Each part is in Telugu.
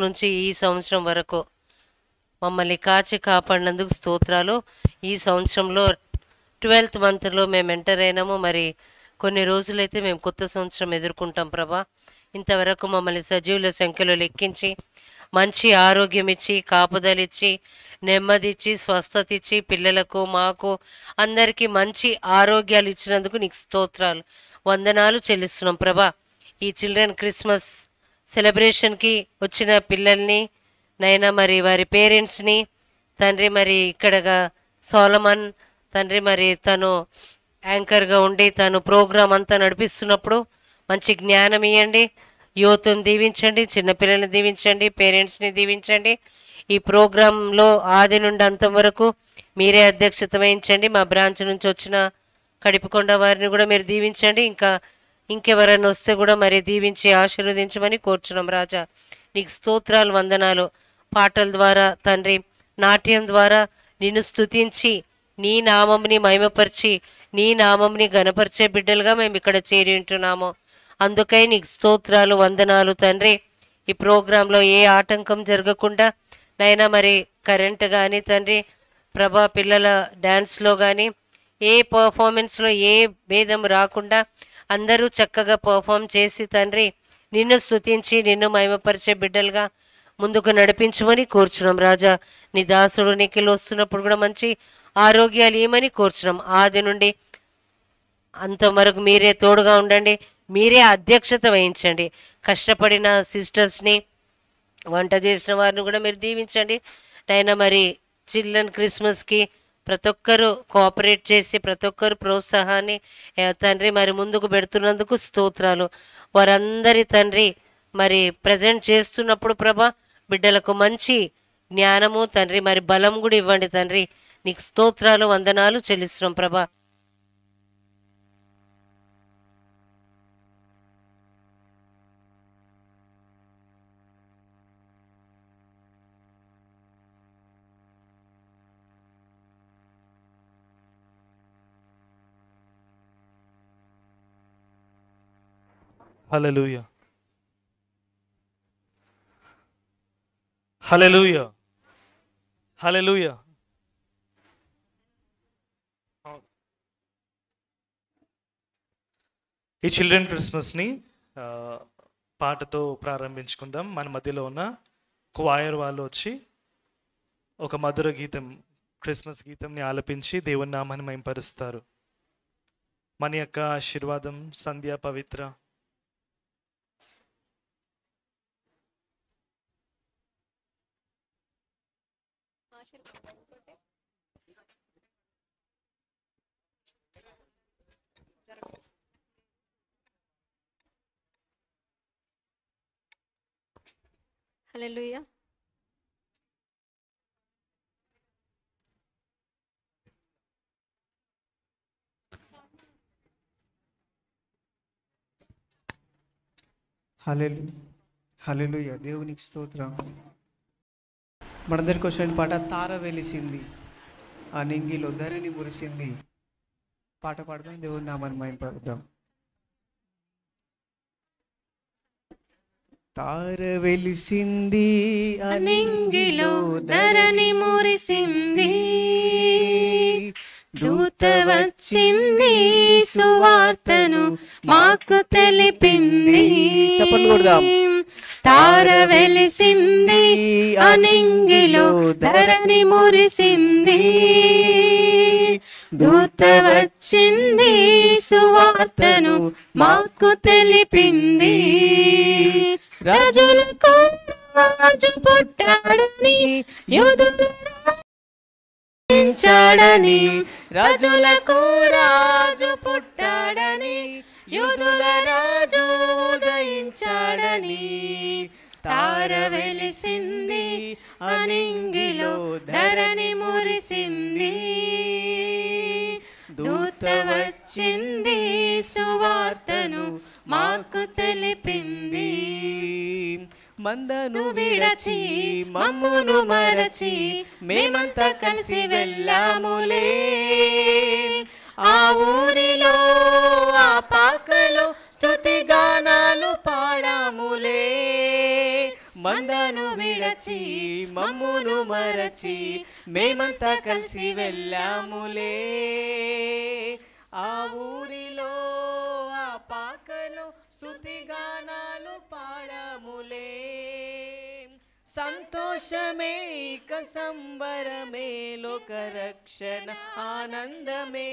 నుంచి ఈ సంవత్సరం వరకు మమ్మల్ని కాచి కాపాడినందుకు స్తోత్రాలు. ఈ సంవత్సరంలో ట్వెల్త్ మంత్లో మేము ఎంటర్ అయినాము. మరి కొన్ని రోజులైతే మేము కొత్త సంవత్సరం ఎదుర్కొంటాం ప్రభా. ఇంతవరకు మమ్మల్ని సజీవుల సంఖ్యలో లెక్కించి మంచి ఆరోగ్యం ఇచ్చి కాపుదలిచ్చి నెమ్మదిచ్చి స్వస్థత ఇచ్చి పిల్లలకు మాకు అందరికీ మంచి ఆరోగ్యాలు ఇచ్చినందుకు నీకు స్తోత్రాలు. వందనాలు చెల్లిస్తున్నాం ప్రభా. ఈ చిల్డ్రన్ క్రిస్మస్ సెలబ్రేషన్కి వచ్చిన పిల్లల్ని నైనా మరి వారి పేరెంట్స్ని తండ్రి మరి ఇక్కడగా సోలమన్ తండ్రి మరి తను యాంకర్గా ఉండి తను ప్రోగ్రాం అంతా నడిపిస్తున్నప్పుడు మంచి జ్ఞానం ఇవ్వండి యువతను దీవించండి చిన్నపిల్లల్ని దీవించండి పేరెంట్స్ని దీవించండి. ఈ ప్రోగ్రాంలో ఆది నుండి అంతం వరకు మీరే అధ్యక్షత వహించండి. మా బ్రాంచ్ నుంచి వచ్చిన కడిపికొండ వారిని కూడా మీరు దీవించండి. ఇంకా ఇంకెవరైనా వస్తే కూడా మరి దీవించి ఆశీర్వదించమని కోరుచున్నాం రాజా. నీకు స్తోత్రాలు వందనాలు. పాటల ద్వారా తండ్రి నాట్యం ద్వారా నిన్ను స్తుతించి నీ నామంని మహిమపరిచి నీ నామంని గనపరిచే బిడ్డలుగా మేము ఇక్కడ చేరి ఉంటున్నాము. అందుకై నీకు స్తోత్రాలు వందనాలు తండ్రి. ఈ ప్రోగ్రాంలో ఏ ఆటంకం జరగకుండా నైనా మరి కరెంట్ కానీ తండ్రి ప్రభా పిల్లల డ్యాన్స్లో కానీ ఏ పర్ఫార్మెన్స్లో ఏ భేదం రాకుండా అందరూ చక్కగా పర్ఫామ్ చేసి తండ్రి నిన్ను స్తుతించి నిన్ను మహిమపరిచే బిడ్డలుగా ముందుకు నడిపించమని కోరుచున్నాం రాజా. నీ దాసుడు నిఖిల్ వస్తున్నప్పుడు కూడా మంచి ఆరోగ్యాలు ఏమని కోరుచున్నాం. ఆది నుండి అంతవరకు మీరే తోడుగా ఉండండి. మీరే అధ్యక్షత వహించండి. కష్టపడిన సిస్టర్స్ని వంట చేసిన వారిని కూడా మీరు దీవించండి. నైనా మరి చిల్డ్రన్ క్రిస్మస్కి ప్రతి ఒక్కరు కోఆపరేట్ చేసి ప్రతి ఒక్కరు ప్రోత్సాహాన్ని తండ్రి మరి ముందుకు పెడుతున్నందుకు స్తోత్రాలు. వారందరి తండ్రి మరి ప్రజెంట్ చేస్తున్నప్పుడు ప్రభా బిడ్డలకు మంచి జ్ఞానము తండ్రి మరి బలం కూడా ఇవ్వండి తండ్రి. నీకు స్తోత్రాలు వందనాలు చెల్లిస్తున్నాం ప్రభా. హల్లెలూయా. హల్లెలూయా. హల్లెలూయా. ఈ చిల్డ్రన్ క్రిస్మస్ని పాటతో ప్రారంభించుకుందాం. మన మధ్యలో ఉన్న క్వాయర్ వాళ్ళు వచ్చి ఒక మధుర గీతం క్రిస్మస్ గీతంని ఆలపించి దేవుని నామాన్ని మైంపరుస్తారు మన యొక్క ఆశీర్వాదం సంధ్య పవిత్ర. హల్లెలూయా హలెలు హలెలుయ దేవునికి స్తోత్రం మనందరికి వచ్చిన పాట తార వెలిసింది. ఆ నింగిలో ధరణి మురిసింది. పాట పాడదాం దేవుని నామాన్ని మైంపడదాం తార వెలిసింది ఆ నింగిలో ధరణి మురిసింది. దూత వచ్చింది సువార్తను మాకు తెలిపింది. చెప్పండి కొడదాం. తార వెలిసింది అనింగిలో ధరణి మురిసింది. దూత వచ్చింది సువార్తను మాకు తెలిపింది. రాజులకు రాజు పుట్టాడని యూదులు రాజులకు రాజు పుట్టాడని యూదుల రాజు ఉదయించాడని తార వెలిసింది అనింగిలో ధరణి మురిసింది. దూత వచ్చింది సువార్తను మాకు తెలిపింది. మందను విడచి మమ్మును మరచి మేమంతా కలిసి వెళ్ళాములే. ఆ ఊరిలో ఆ పాకలో స్థుతి గానాలు పాడాములే. మందను విడచి మమ్మును మరచి మేమంతా కలిసి వెళ్ళాములే. ఆ ఊరిలో ఆ పాకలో స్థుతిగానాలు పాడాములే. సంతోషమేక సంబరమే లోకరక్షణ ఆనందమే.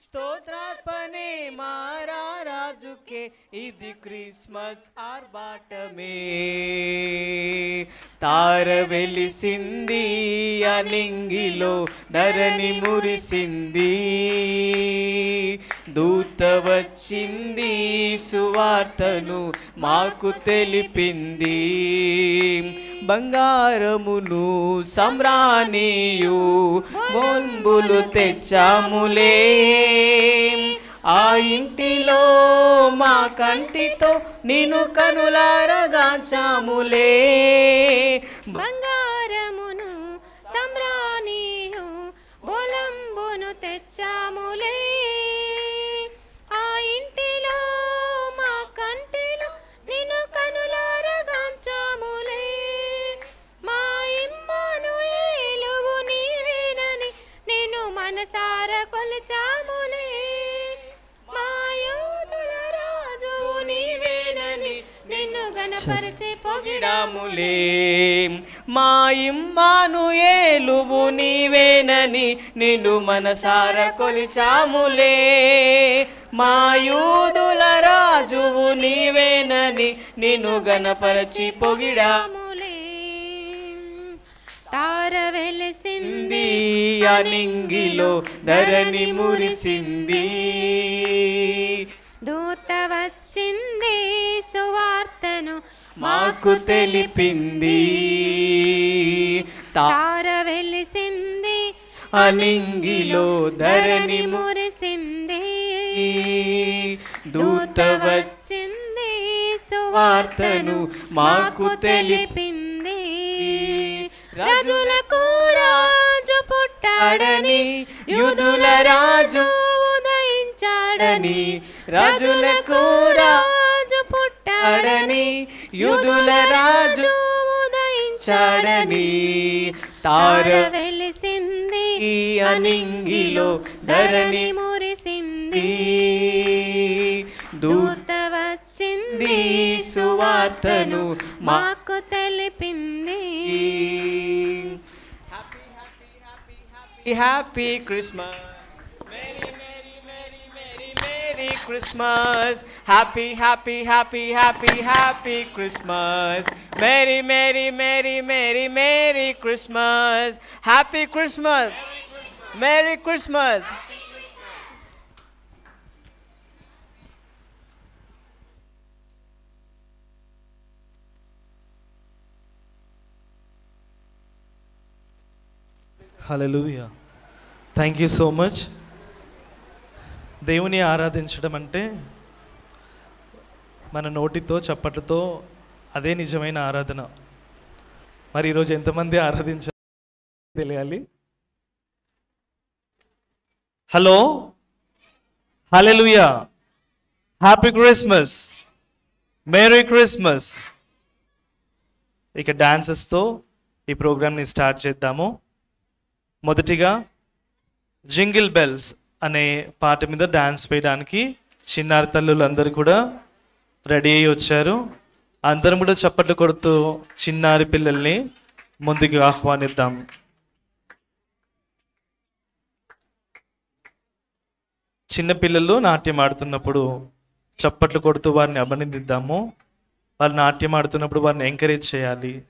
స్తోత్రార్పణే మారా రాజుకే ఇది క్రిస్మస్ ఆర్బాటమే తార వెలిసింది అనింగిలో ధరణి మురిసింది. దూత వచ్చింది సువార్తను మాకు తెలిపింది. బంగారమును సమ్రాణియు బొంబులు తెచ్చాములే. ఆ ఇంటిలో మా కంటితో నిన్ను కనులారగాచాములే. బంగారమును సమ్రాణియు బొలంబును తెచ్చాములే. నిన్ను పొగిడాములే మా ఇమ్మాను ఏలువు నీవేనని నిన్ను మనసార కొలిచాములే. మా యూదుల రాజువు నీవేనని నిన్ను గణపరచి పొగిడా పొగిడాములే తార వెలిసింది అనింగిలో ధరణి మురిసింది. దూత వచ్చింది సువార్తను మాకు తెలిపింది. తార వెలిసింది అనింగిలో ధరణి మురిసింది. దూత వచ్చింది. సువార్తను మాకు తెలిపింది. రాజులకు రాజు పుట్టాడని యూదుల రాజు ఉదయించాడని రాజులకు రాజు పుట్టాడని యూదుల రాజు ఉదయించాడని తార వెలిసింది అనింగిలో ధరణి మురిసింది. దూత వచ్చింది సువార్తను మాకు తెలిపింది. Happy merry, merry, Merry Christmas. Happy, happy, happy, happy, happy Christmas. Merry, merry, merry, merry, merry Christmas. Happy Christmas. Merry Christmas. Hallelujah. Thank you so much. దేవుని ఆరాధించడం అంటే మన నోటితో చప్పట్లతో అదే నిజమైన ఆరాధన. మరి ఈరోజు ఎంతమంది ఆరాధించాలి తెలియాలి. Hello? Hallelujah happy Christmas. Merry Christmas. ఇక డాన్సెస్తో ఈ ప్రోగ్రామ్ని స్టార్ట్ చేద్దాము. మొదటిగా జింగిల్ బెల్స్. అనే పాట మీద డ్యాన్స్ వేయడానికి చిన్నారి తల్లులందరూ కూడా రెడీ అయ్యి వచ్చారు. అందరం కూడా చప్పట్లు కొడుతూ చిన్నారి పిల్లల్ని ముందుకు ఆహ్వానిద్దాం. చిన్నపిల్లలు నాట్యం ఆడుతున్నప్పుడు చప్పట్లు కొడుతూ వారిని అభినందిద్దాము. వారు నాట్యం ఆడుతున్నప్పుడు వారిని ఎంకరేజ్ చేయాలి.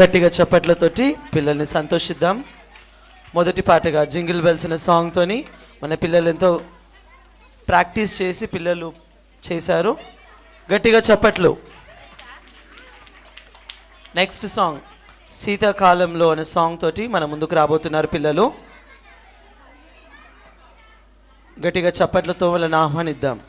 గట్టిగా చప్పట్లతోటి పిల్లల్ని సంతోషిద్దాం. మొదటి పాటగా జింగిల్ బెల్స్ అనే సాంగ్తో మన పిల్లలు ఎంతో ప్రాక్టీస్ చేసి పిల్లలు చేశారు. గట్టిగా చప్పట్లు. నెక్స్ట్ సాంగ్ శీతాకాలంలో అనే సాంగ్ తోటి మన ముందుకు రాబోతున్నారు పిల్లలు. గట్టిగా చప్పట్లతో వాళ్ళని ఆహ్వానిద్దాం.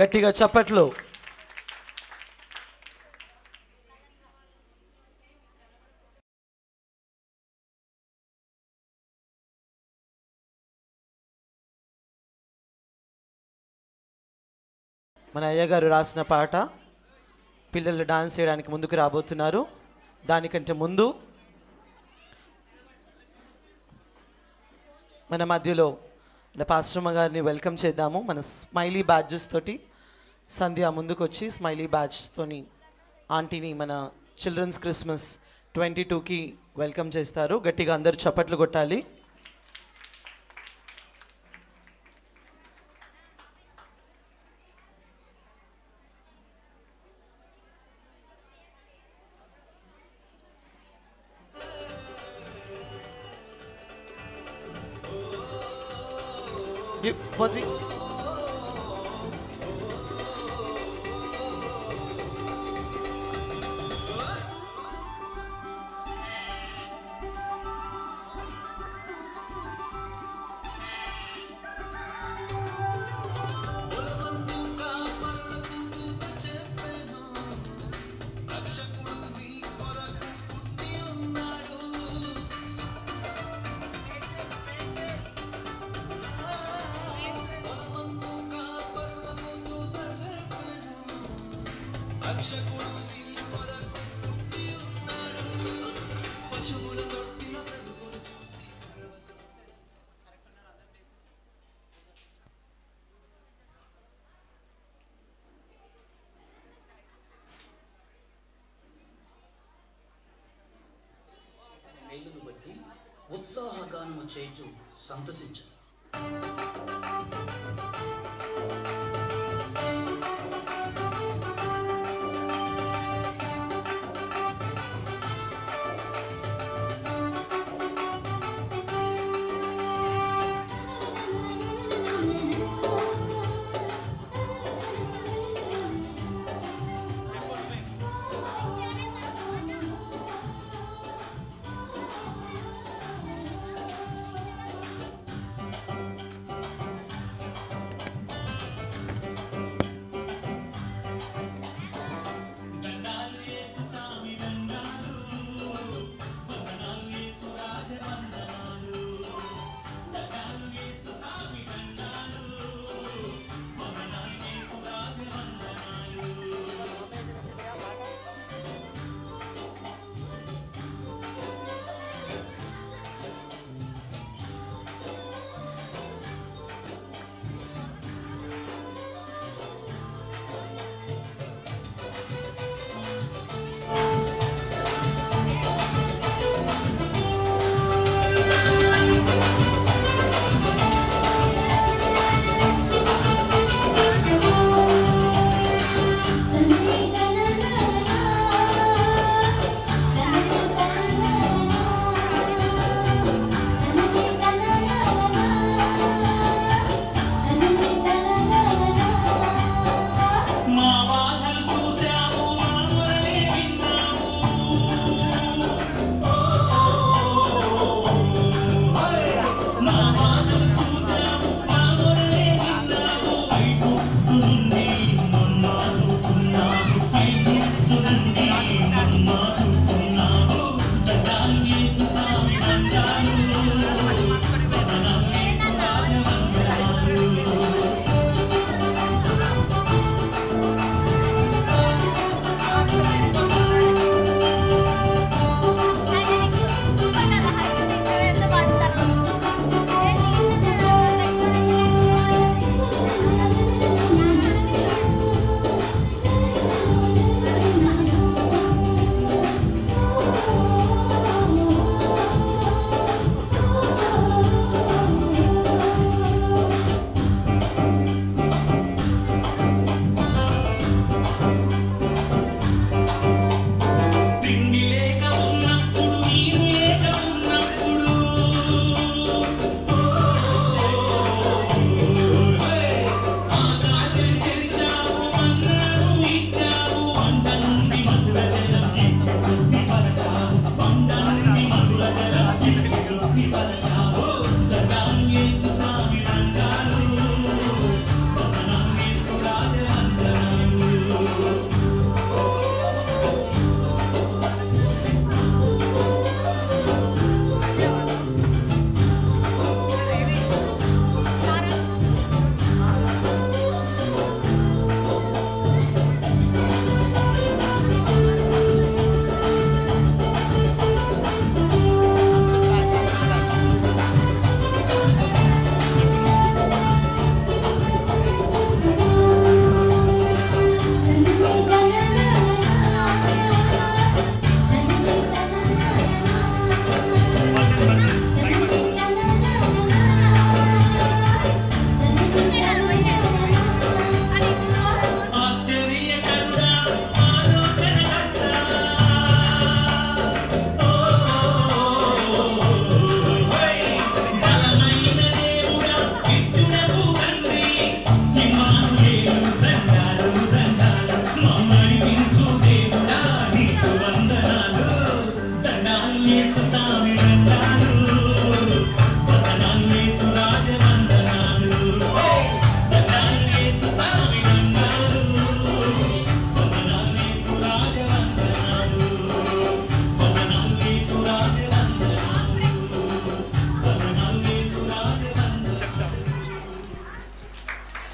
గట్టిగా చెప్పట్లు. మన అయ్యగారు రాసిన పాట పిల్లలు డాన్స్ చేయడానికి ముందుకు రాబోతున్నారు. దానికంటే ముందు మన మధ్యలో పాశ్రమ గారిని వెల్కమ్ చేద్దాము. మన స్మైలీ బ్యాడ్జెస్ తోటి సంధ్య ముందుకు వచ్చి స్మైలీ బ్యాడ్జ్తోని ఆంటీని మన చిల్డ్రన్స్ క్రిస్మస్ ట్వంటీ టూకి వెల్కమ్ చేస్తారు. గట్టిగా అందరూ చప్పట్లు కొట్టాలి.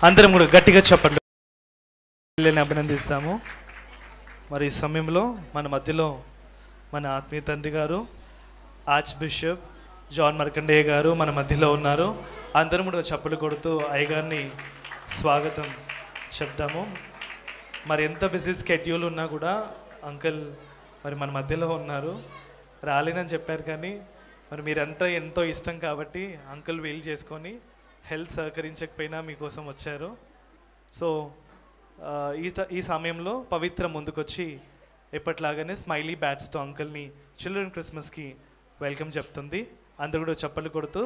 అందరం కూడా గట్టిగా చెప్పండి. పిల్లల్ని అభినందిస్తాము. మరి ఈ సమయంలో మన మధ్యలో మన ఆత్మీయ తండ్రి గారు ఆర్చ్ బిషప్ జాన్ మార్కండేయ గారు మన మధ్యలో ఉన్నారు. అందరం కూడా చప్పలు కొడుతూ అయ్యగారిని స్వాగతం చెప్దాము. మరి ఎంత బిజీ స్కెడ్యూల్ ఉన్నా కూడా అంకుల్ మరి మన మధ్యలో ఉన్నారు. రాలేనని చెప్పారు కానీ మరి మీరంతా ఎంతో ఇష్టం కాబట్టి అంకుల్ వీలు చేసుకొని హెల్త్ సహకరించకపోయినా మీకోసం వచ్చారు. సో ఈ ఈ సమయంలో పవిత్ర ముందుకొచ్చి ఎప్పట్లాగానే స్మైలీ బ్యాట్స్తో అంకుల్ని చిల్డ్రన్ క్రిస్మస్కి వెల్కమ్ చెప్తుంది. అందరూ కూడా చప్పట్లు కొడుతూ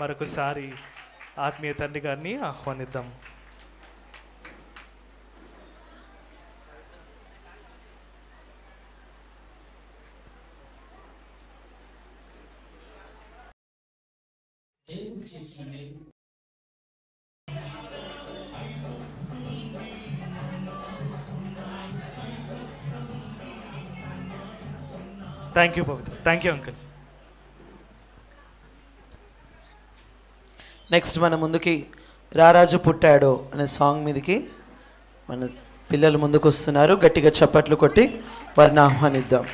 మరొకసారి ఆత్మీయ తండ్రి గారిని ఆహ్వానిద్దాం. చేసిన thank you Pavitra thank you uncle next మన ముందుకి రారాజు పుట్టాడు అనే సాంగ్ మీదకి మన పిల్లలు ముందుకు వస్తున్నారు గట్టిగా చప్పట్లు కొట్టి వారిని ఆహ్వానిద్దాం.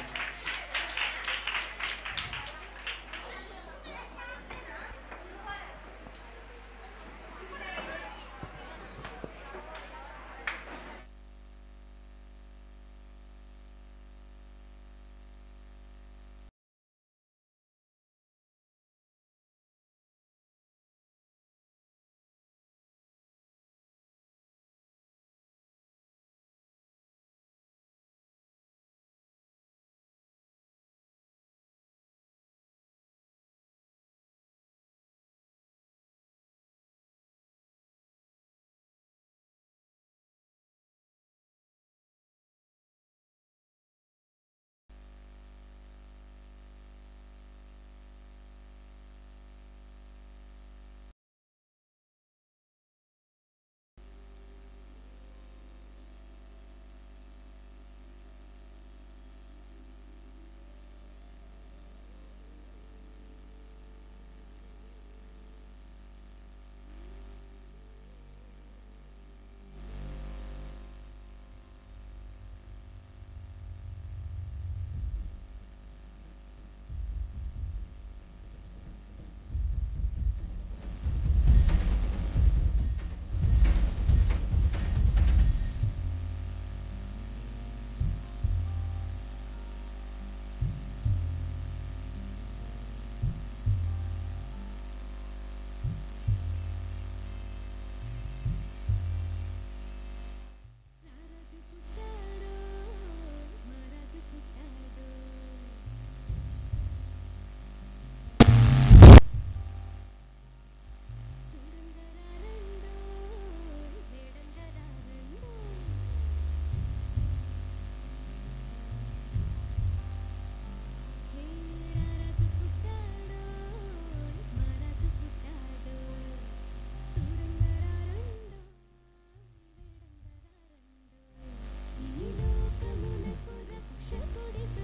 Thank you.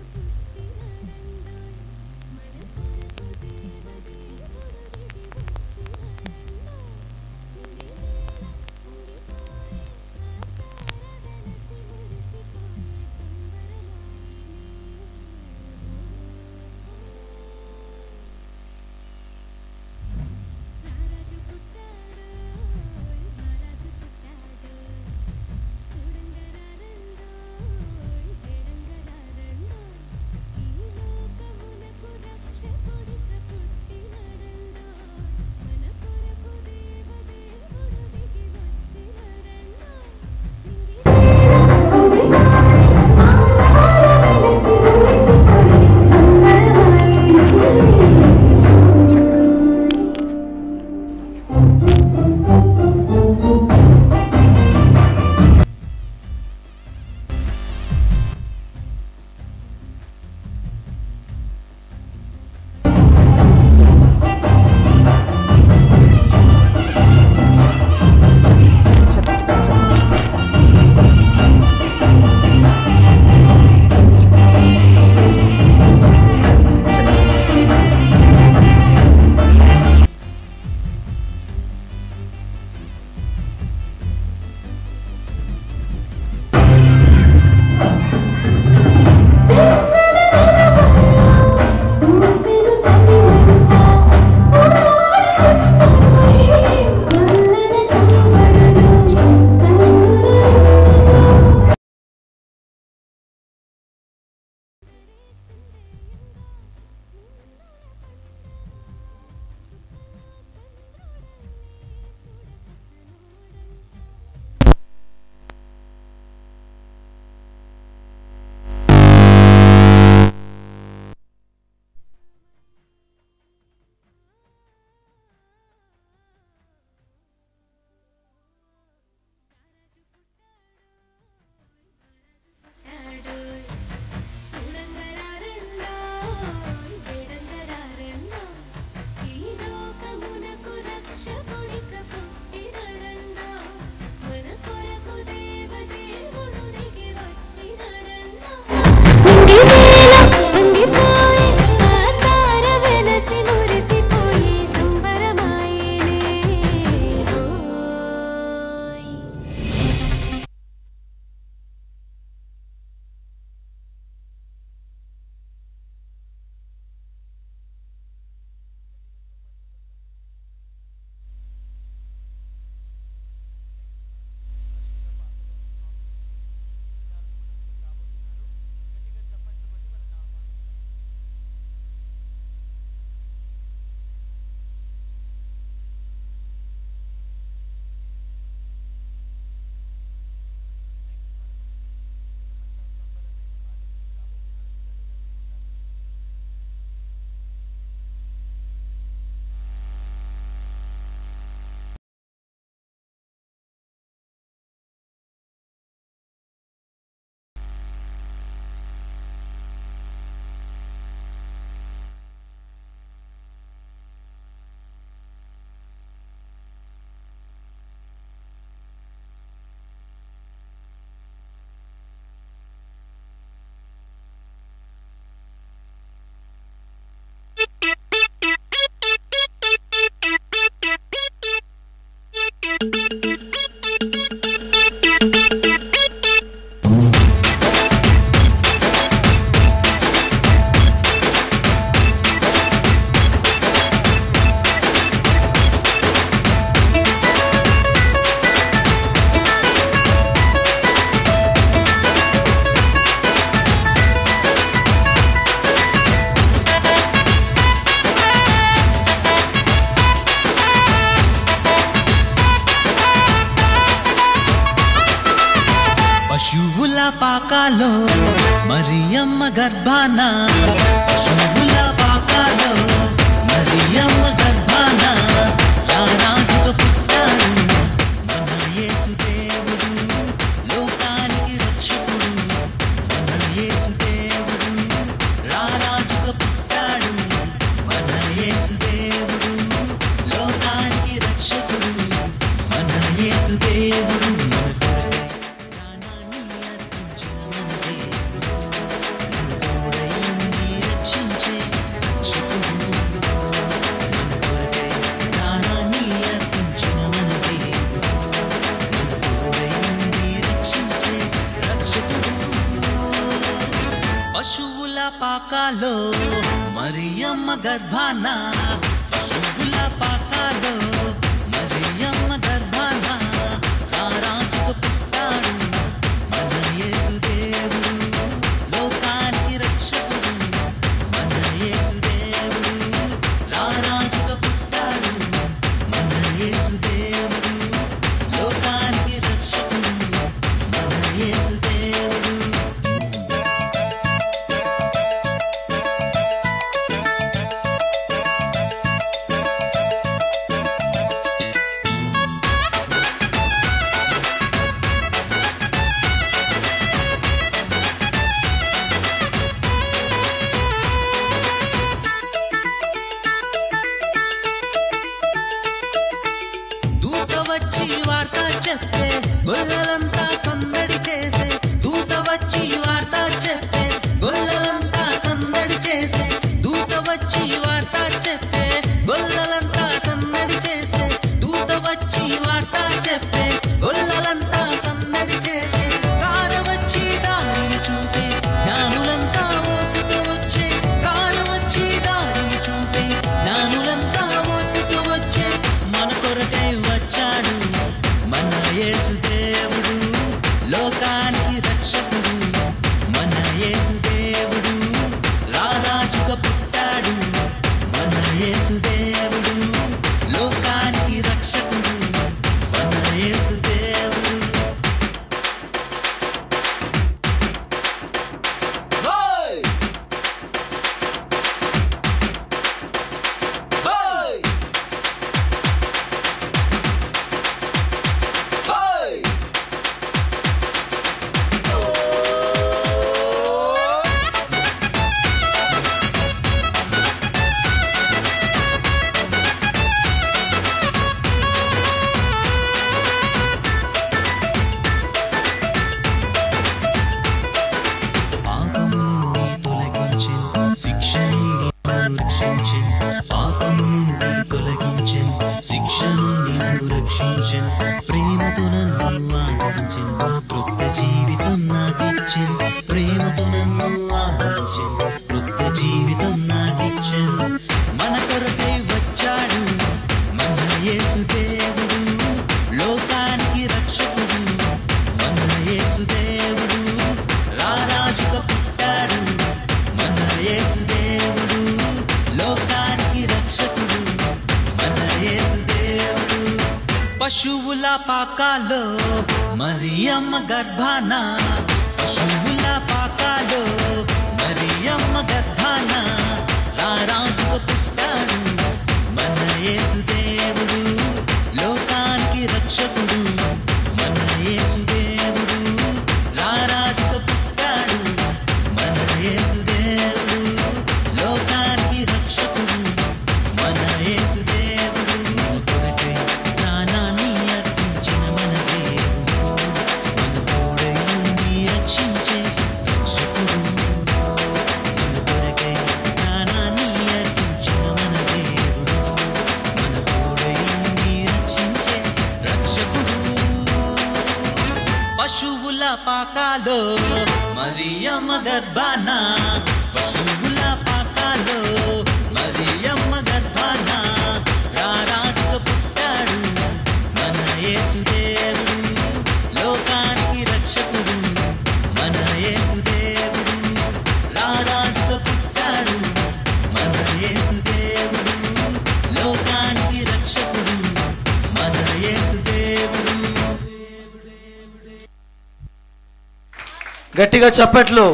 గట్టిగా చెప్పట్లు.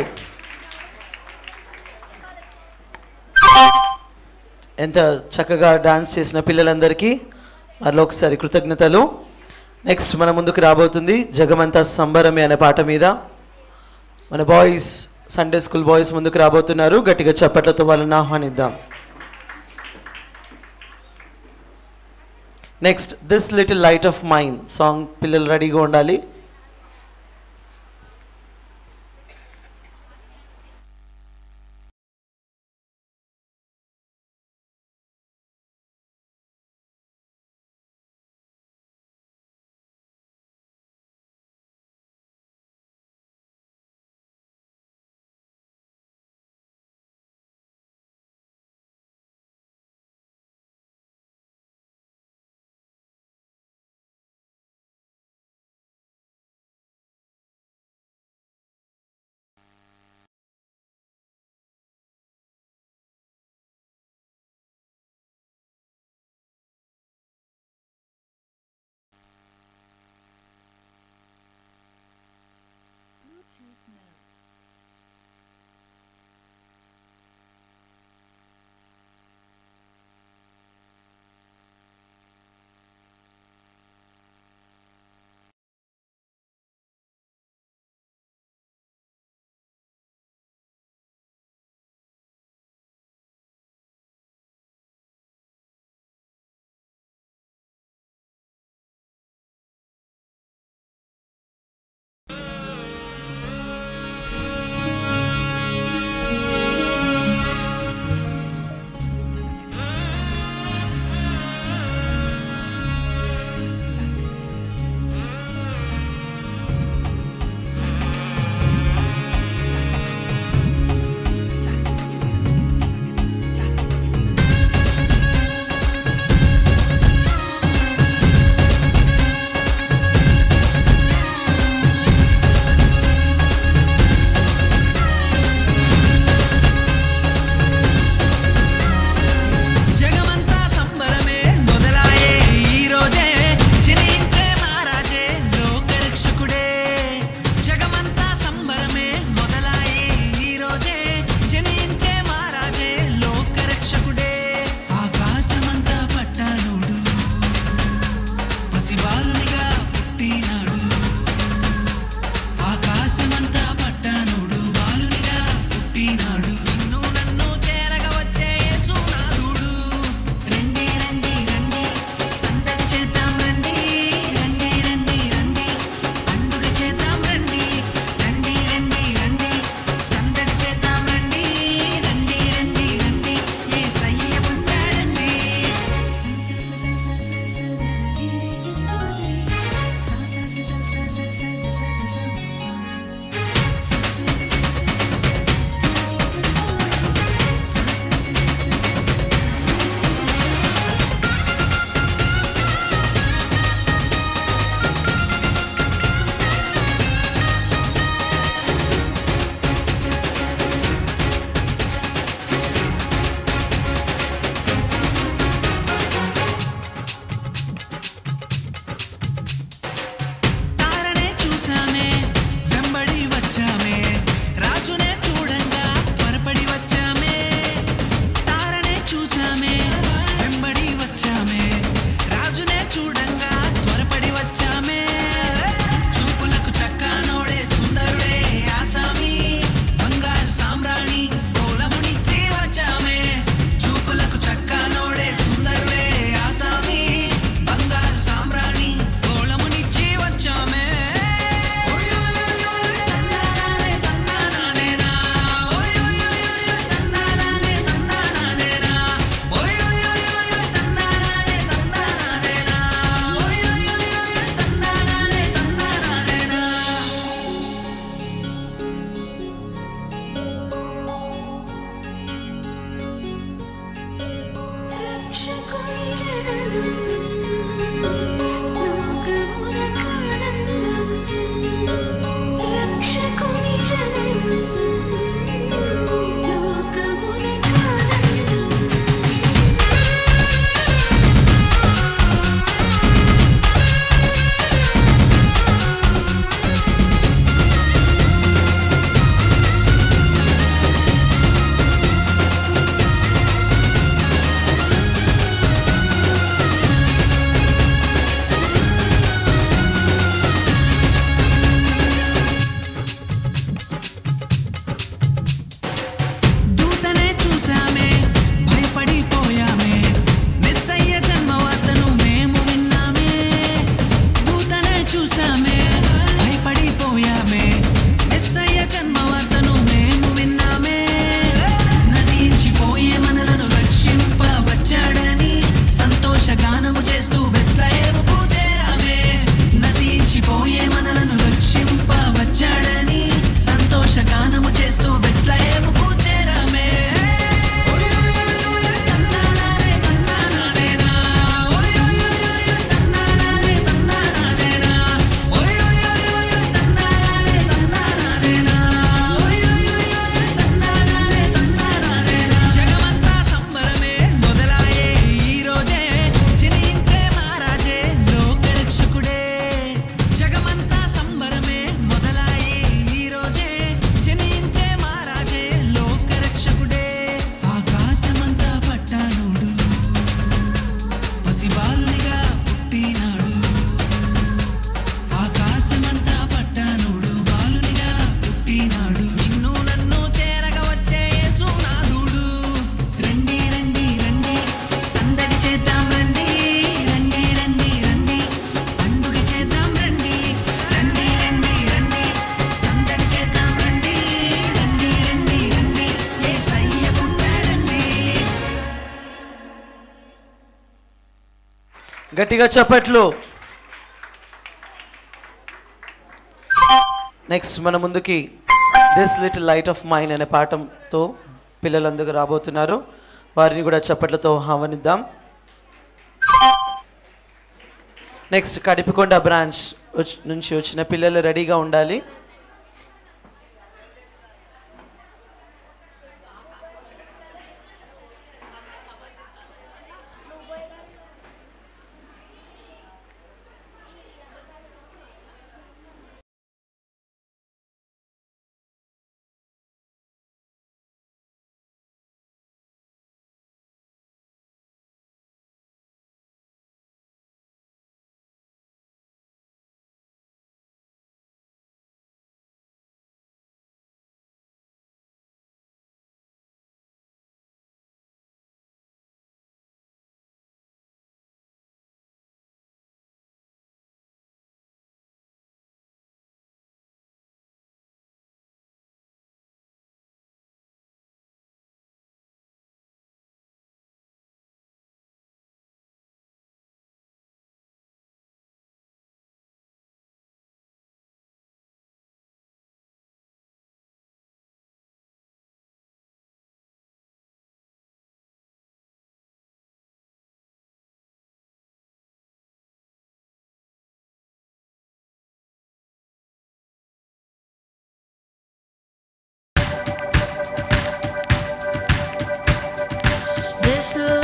ఎంత చక్కగా డాన్స్ చేసిన పిల్లలందరికీ మరలో ఒకసారి కృతజ్ఞతలు. నెక్స్ట్ మన ముందుకు రాబోతుంది జగమంతా సంబరమే అనే పాట మీద. మన బాయ్స్ సండే స్కూల్ బాయ్స్ ముందుకు రాబోతున్నారు. గట్టిగా చప్పట్లతో వాళ్ళని ఆహ్వానిద్దాం. Next this little light of mind song పిల్లలు రెడీగా ఉండాలి. గట్టిగా చెప్పట్లు. నెక్స్ట్ మన ముందుకి this little light of mind అనే పాఠంతో పిల్లలందరూ రాబోతున్నారు. వారిని కూడా చప్పట్లతో ఆహ్వానిద్దాం. నెక్స్ట్ కడిపికొండ బ్రాంచ్ నుంచి వచ్చిన పిల్లలు రెడీగా ఉండాలి. this love.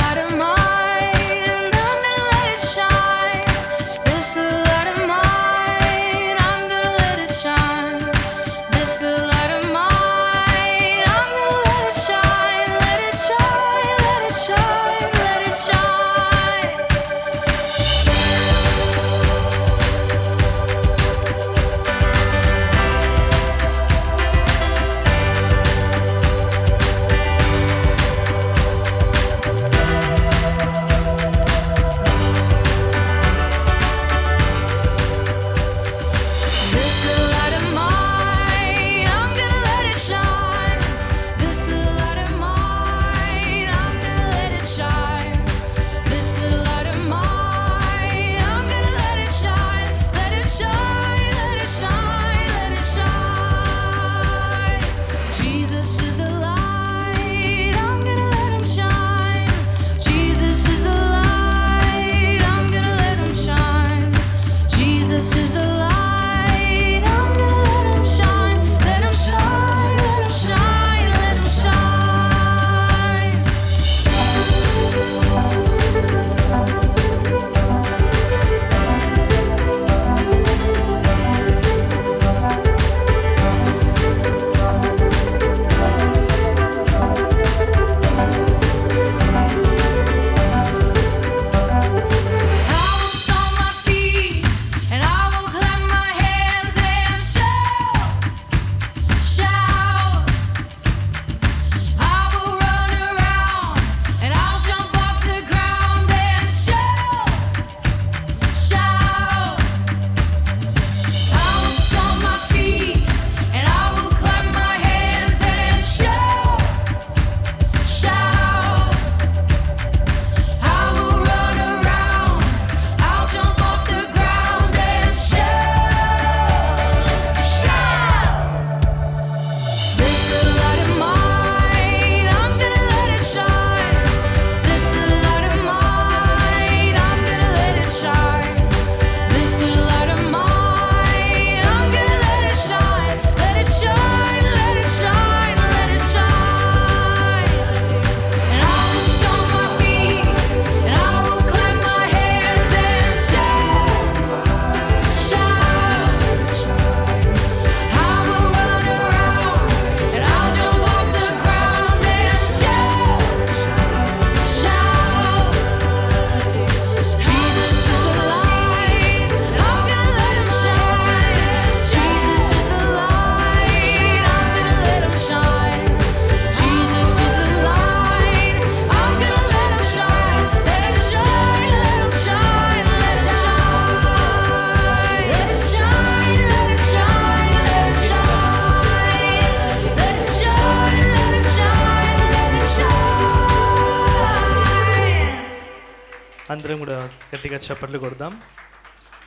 చప్పట్లు కొడదాం.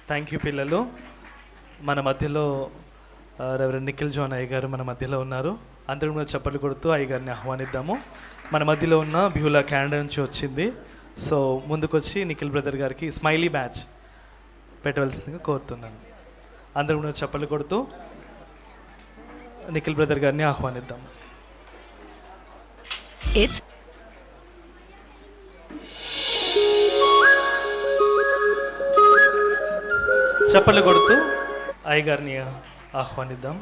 థ్యాంక్ యూ పిల్లలు. మన మధ్యలో రెవరెండ్ నిఖిల్ జోన్ అయ్య గారు మన మధ్యలో ఉన్నారు. అందరం కూడా చప్పట్లు కొడుతూ అయ్య గారిని ఆహ్వానిద్దాము. మన మధ్యలో ఉన్న బిహులా క్యానడా నుంచి వచ్చింది. సో ముందుకొచ్చి నిఖిల్ బ్రదర్ గారికి స్మైలీ బ్యాచ్ పెట్టవలసిందిగా కోరుతున్నాను. అందరూ కూడా చప్పట్లు కొడుతూ నిఖిల్ బ్రదర్ గారిని ఆహ్వానిద్దాం ఇట్స్ చప్పట్లు కొడుతూ అయ్యగారిని ఆహ్వానిద్దాం.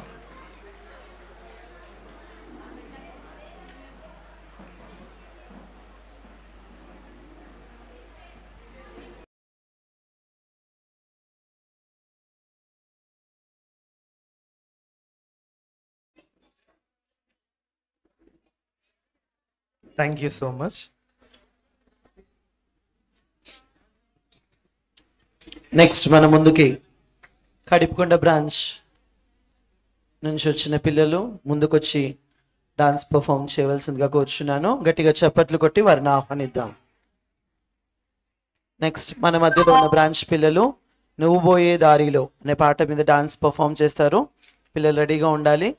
Thank you so much next మన ముందుకి కడిపికొండ బ్రాంచ్ నుంచి వచ్చిన పిల్లలు ముందుకొచ్చి డాన్స్ పర్ఫామ్ చేయవలసిందిగా కూర్చున్నాను. గట్టిగా చప్పట్లు కొట్టి వారిని ఆహ్వానిద్దాం. నెక్స్ట్ మన మధ్యలో ఉన్న బ్రాంచ్ పిల్లలు నువ్వు పోయే దారిలో అనే పాట మీద డాన్స్ పర్ఫామ్ చేస్తారు. పిల్లలు రెడీగా ఉండాలి.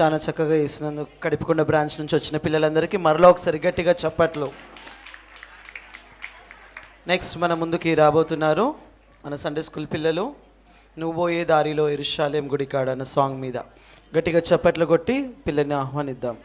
చాలా చక్కగా వేసినందుకు కడిపికొండ బ్రాంచ్ నుంచి వచ్చిన పిల్లలందరికీ మరలా ఒకసారి గట్టిగా చప్పట్లు. నెక్స్ట్ మన ముందుకి రాబోతున్నారు మన సండే స్కూల్ పిల్లలు. నువ్వు పోయే దారిలో ఇరుషాలేం గుడి కాడ సాంగ్ మీద. గట్టిగా చప్పట్లు కొట్టి పిల్లల్ని ఆహ్వానిద్దాం.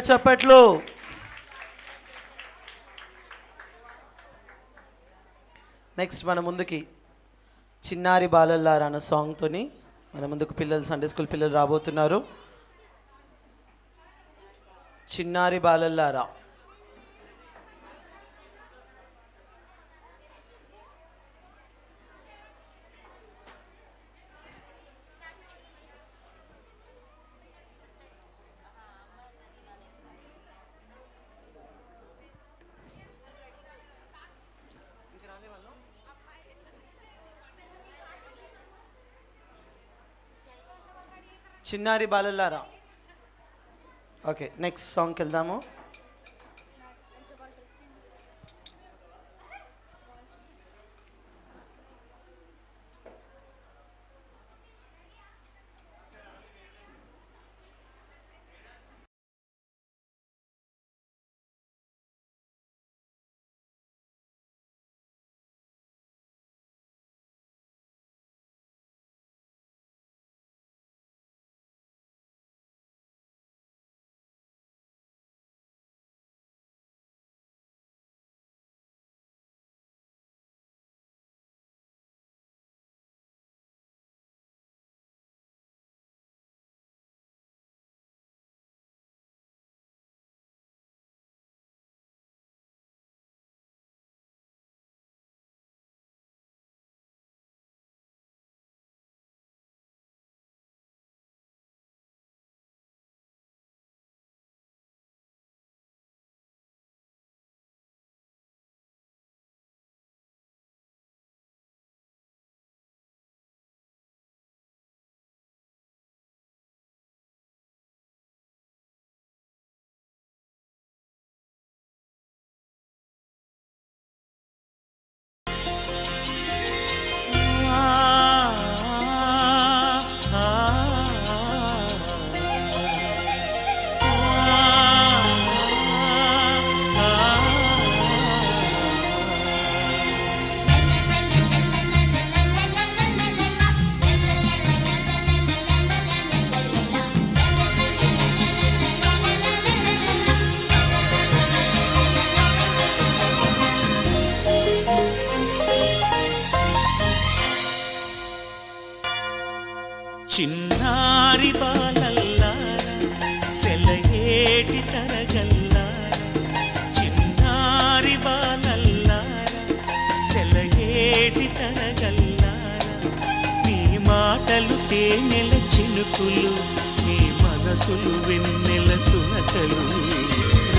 గట్టిగా చెప్పట్లు. నెక్స్ట్ మన ముందుకి చిన్నారి బాలల్లారా అన్న సాంగ్తోని మన ముందుకు పిల్లలు సండే స్కూల్ పిల్లలు రాబోతున్నారు. చిన్నారి బాలల్లారా చిన్నారి బాలల్లారా? ఓకే నెక్స్ట్ సాంగ్కి వెళ్దాము.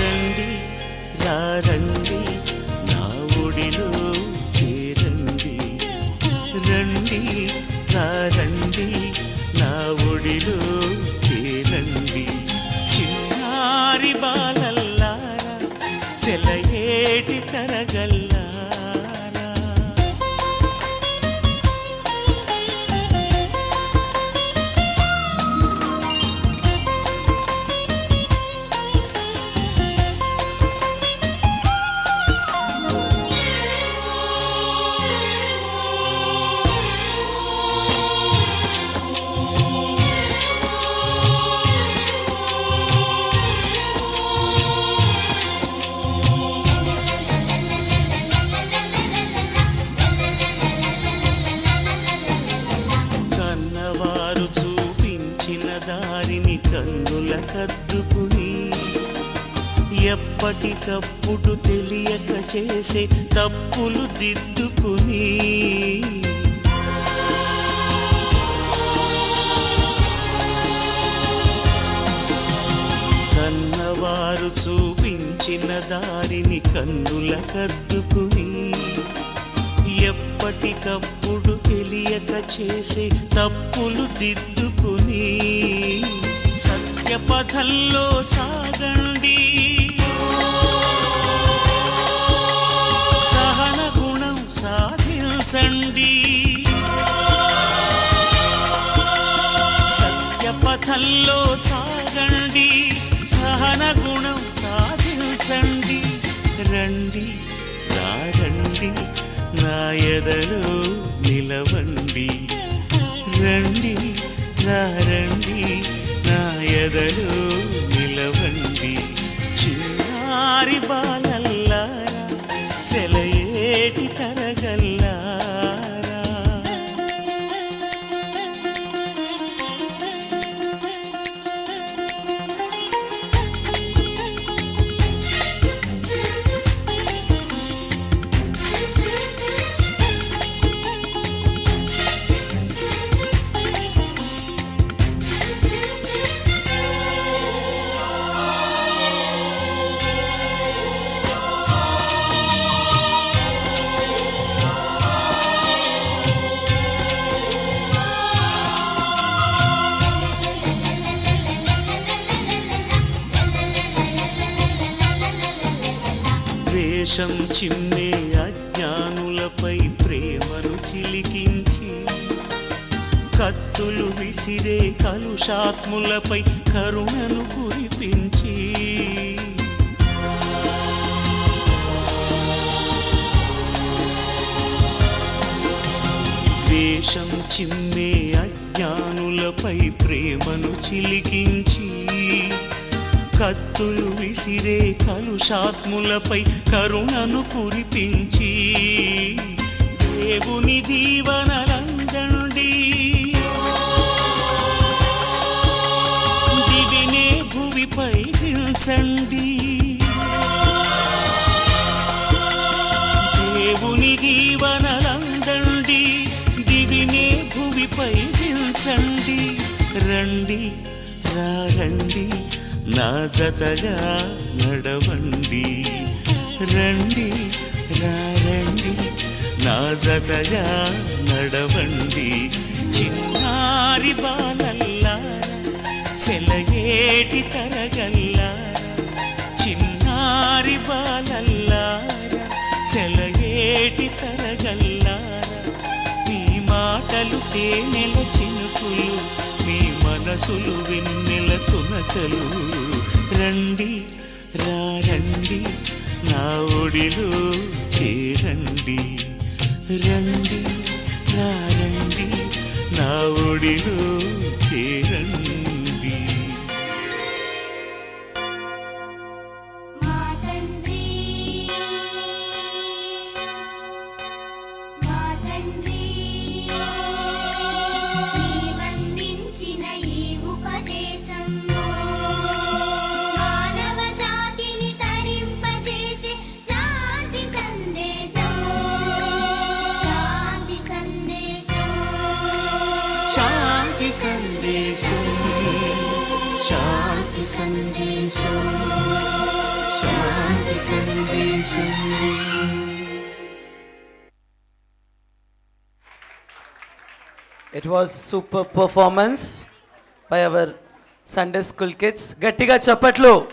రండి రండి నా ఒడిలో చేరండి. రండి రండి నా ఒడిలో చేరండి. చిన్నారి బాలల్లారా సెలయేటి తరగల సత్యపథంలో సాగండి సహన గుణం సాధించండి. రండి రాగండి నా ఎదలో నిలవండి. రండి రండి నా ఎదలో నిలవండి. చిన్నారి బాలల్లారా సెలయేటి నా ఒడిలో చేరండి. రండి రా రండి నా ఒడిలో super performance by our Sunday school kids గట్టిగా చప్పట్లు.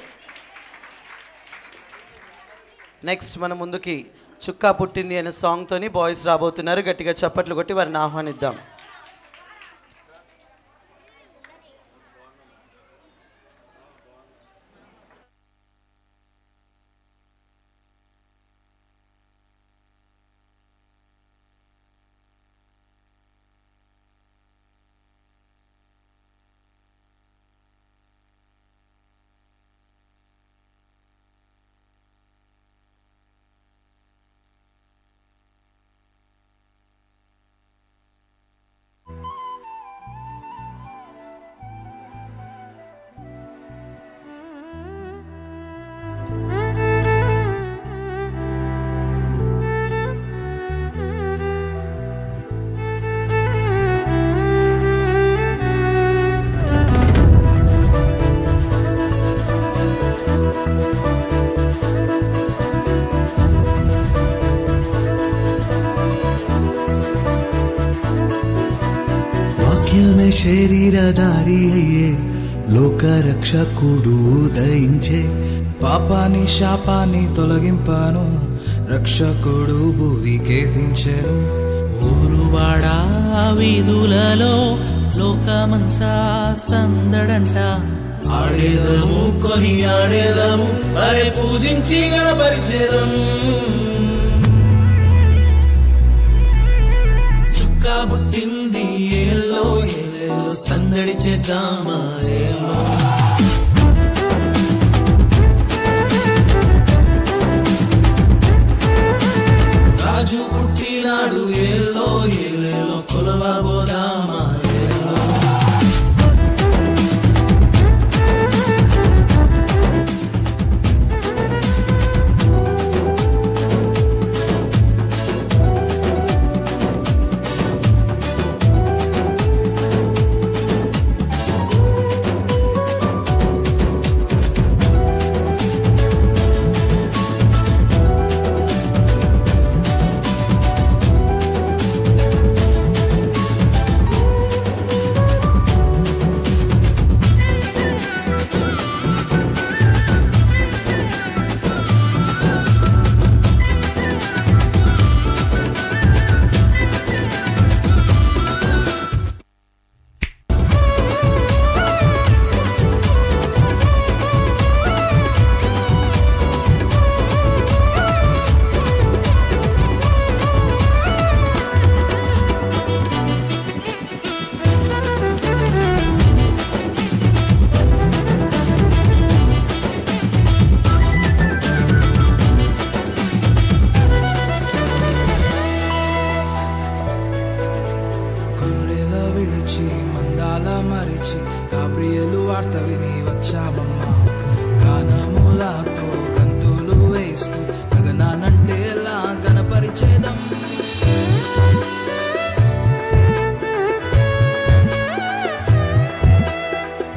నెక్స్ట్ మన ముందుకి చుక్కా పుట్టింది అనే సాంగ్తోని బాయ్స్ రాబోతున్నారు. గట్టిగా చప్పట్లు కొట్టి వారిని ఆహ్వానిద్దాం. శాపాన్ని తొలగింపాను. రక్షకుడు భూమికే దించెను ఊరువాడా వీధులలో లోకమంతా సందడంట. ఆడేదము కొని ఆడేదము అరే పూజించి గణపరిచేదం. చుక్కా పుట్టింది ఏలో ఏలేలో సందడి చేద్దామా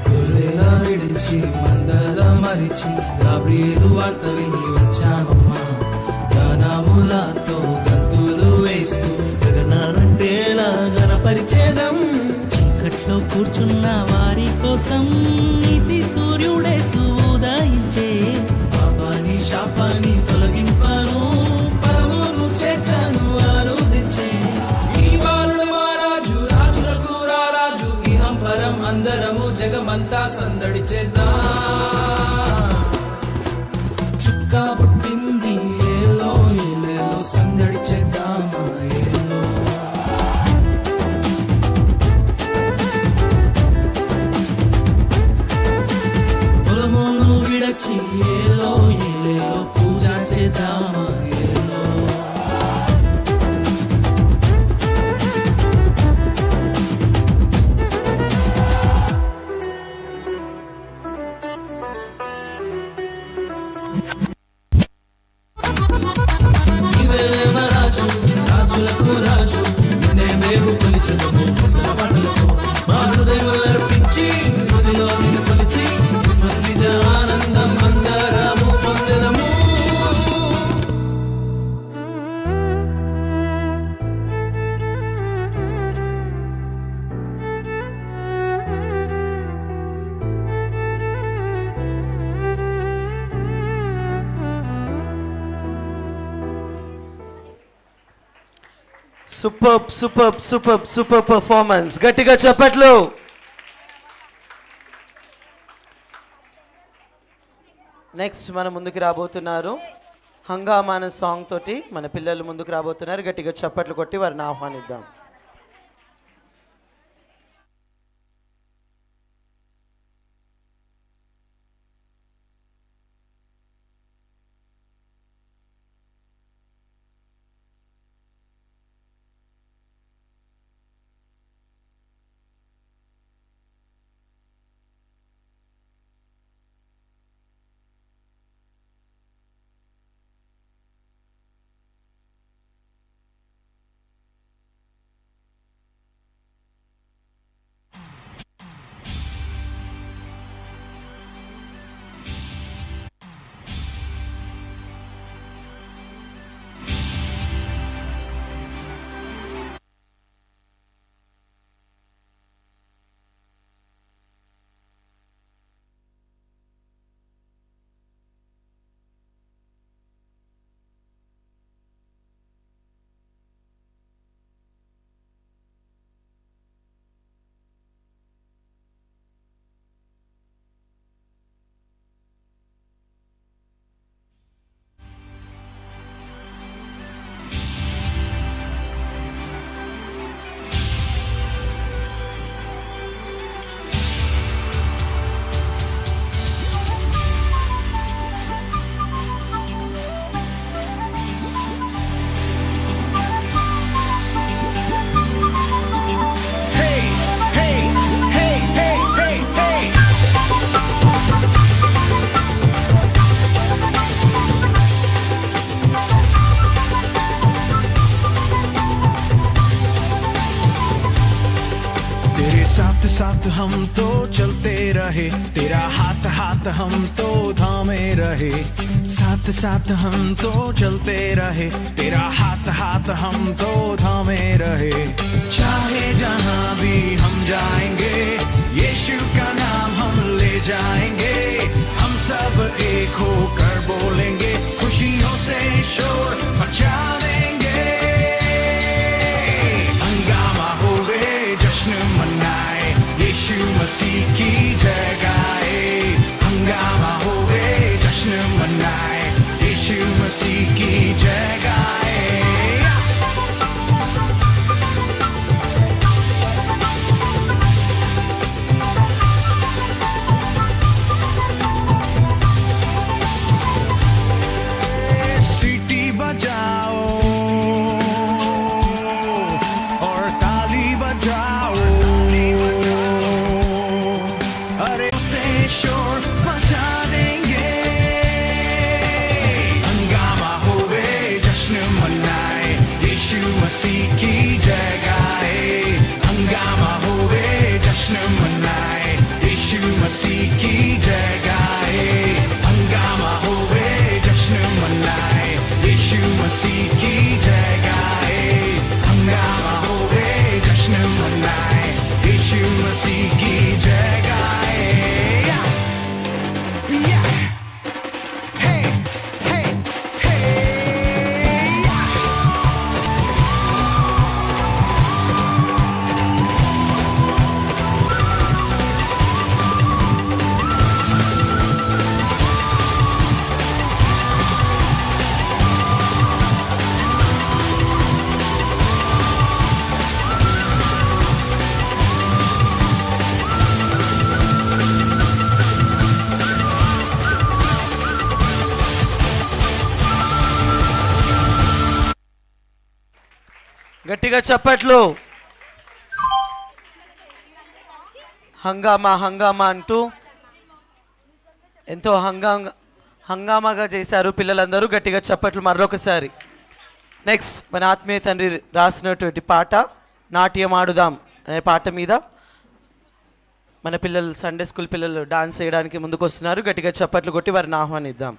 గణపరిచేదం విడిచి మందల మరిచి గాబ్రియలు వార్త విని వచ్చామమ్మా గానములతో గంతులు వేస్తూ గగనానంటేలా గణపరిచేదం చీకట్లో కూర్చున్న వారి కోసం సూపర్ సూపర్ సూపర్ పర్ఫార్మెన్స్ గట్టిగా చెప్పట్లు. నెక్స్ట్ మన ముందుకు రాబోతున్నారు హంగామాన సాంగ్ తోటి మన పిల్లలు ముందుకు రాబోతున్నారు. గట్టిగా చప్పట్లు కొట్టి వారిని ఆహ్వానిద్దాం. साथ हम तो चलते रहे। तेरा हाथ हाथ हम तो थामे रहे। चाहे जहाँ भी हम जाएँगे, यीशु का नाम हम ले जाएँगे। हम सब एक होकर बोलेंगे, खुशियों से शोर मचा देंगे हंगामा होवे जश्न मनाए, यीशु मसीह की जय। గట్టిగా చప్పట్లు. హంగామా హంగామా అంటూ ఎంతో హంగా హంగామాగా చేశారు పిల్లలందరూ గట్టిగా చప్పట్లు మరొకసారి. నెక్స్ట్ మన ఆత్మీయ తండ్రి రాసినటువంటి పాట నాట్యం ఆడుదాం అనే పాట మీద మన పిల్లలు సండే స్కూల్ పిల్లలు డాన్స్ చేయడానికి ముందుకు వస్తున్నారు గట్టిగా చప్పట్లు కొట్టి వారిని ఆహ్వానిద్దాం.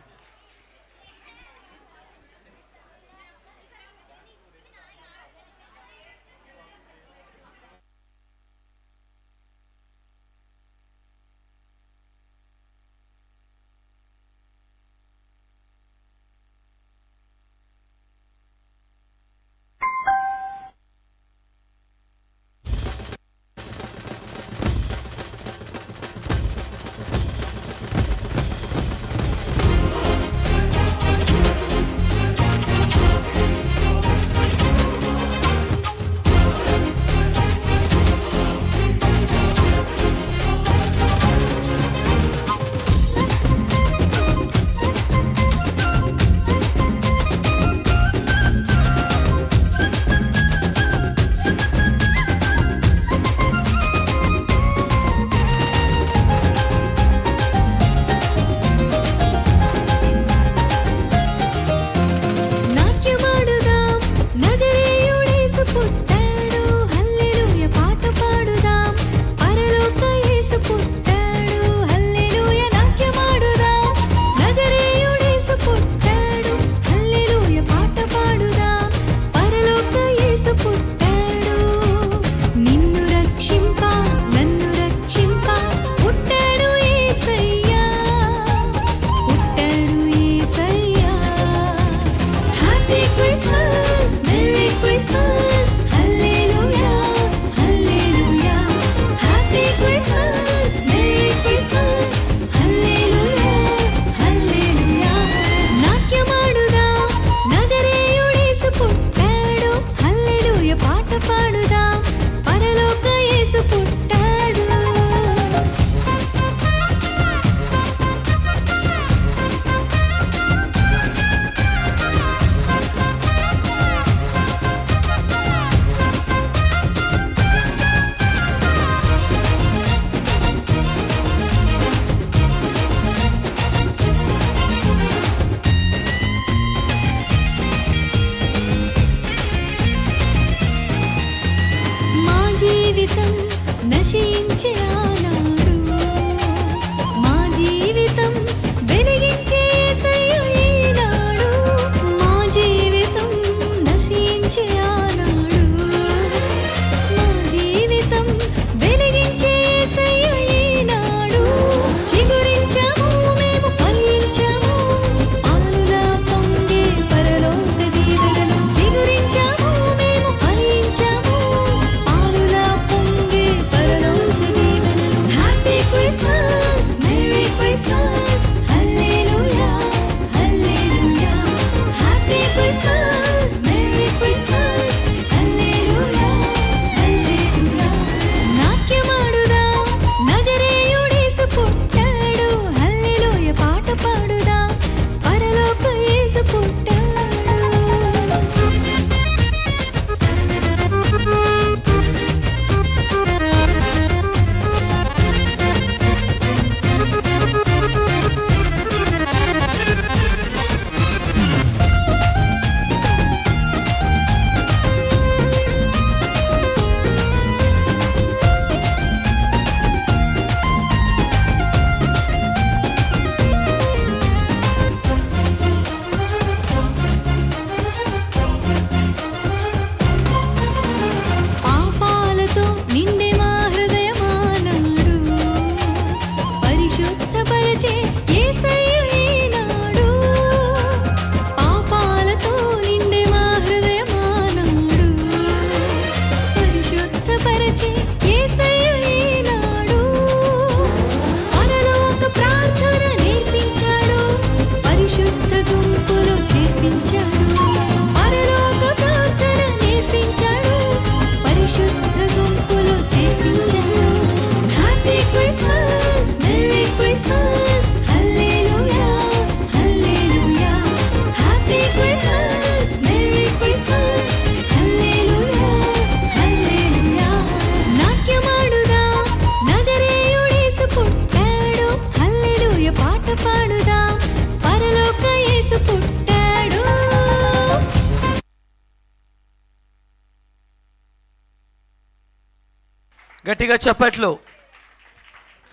గట్టిగా చప్పట్లు.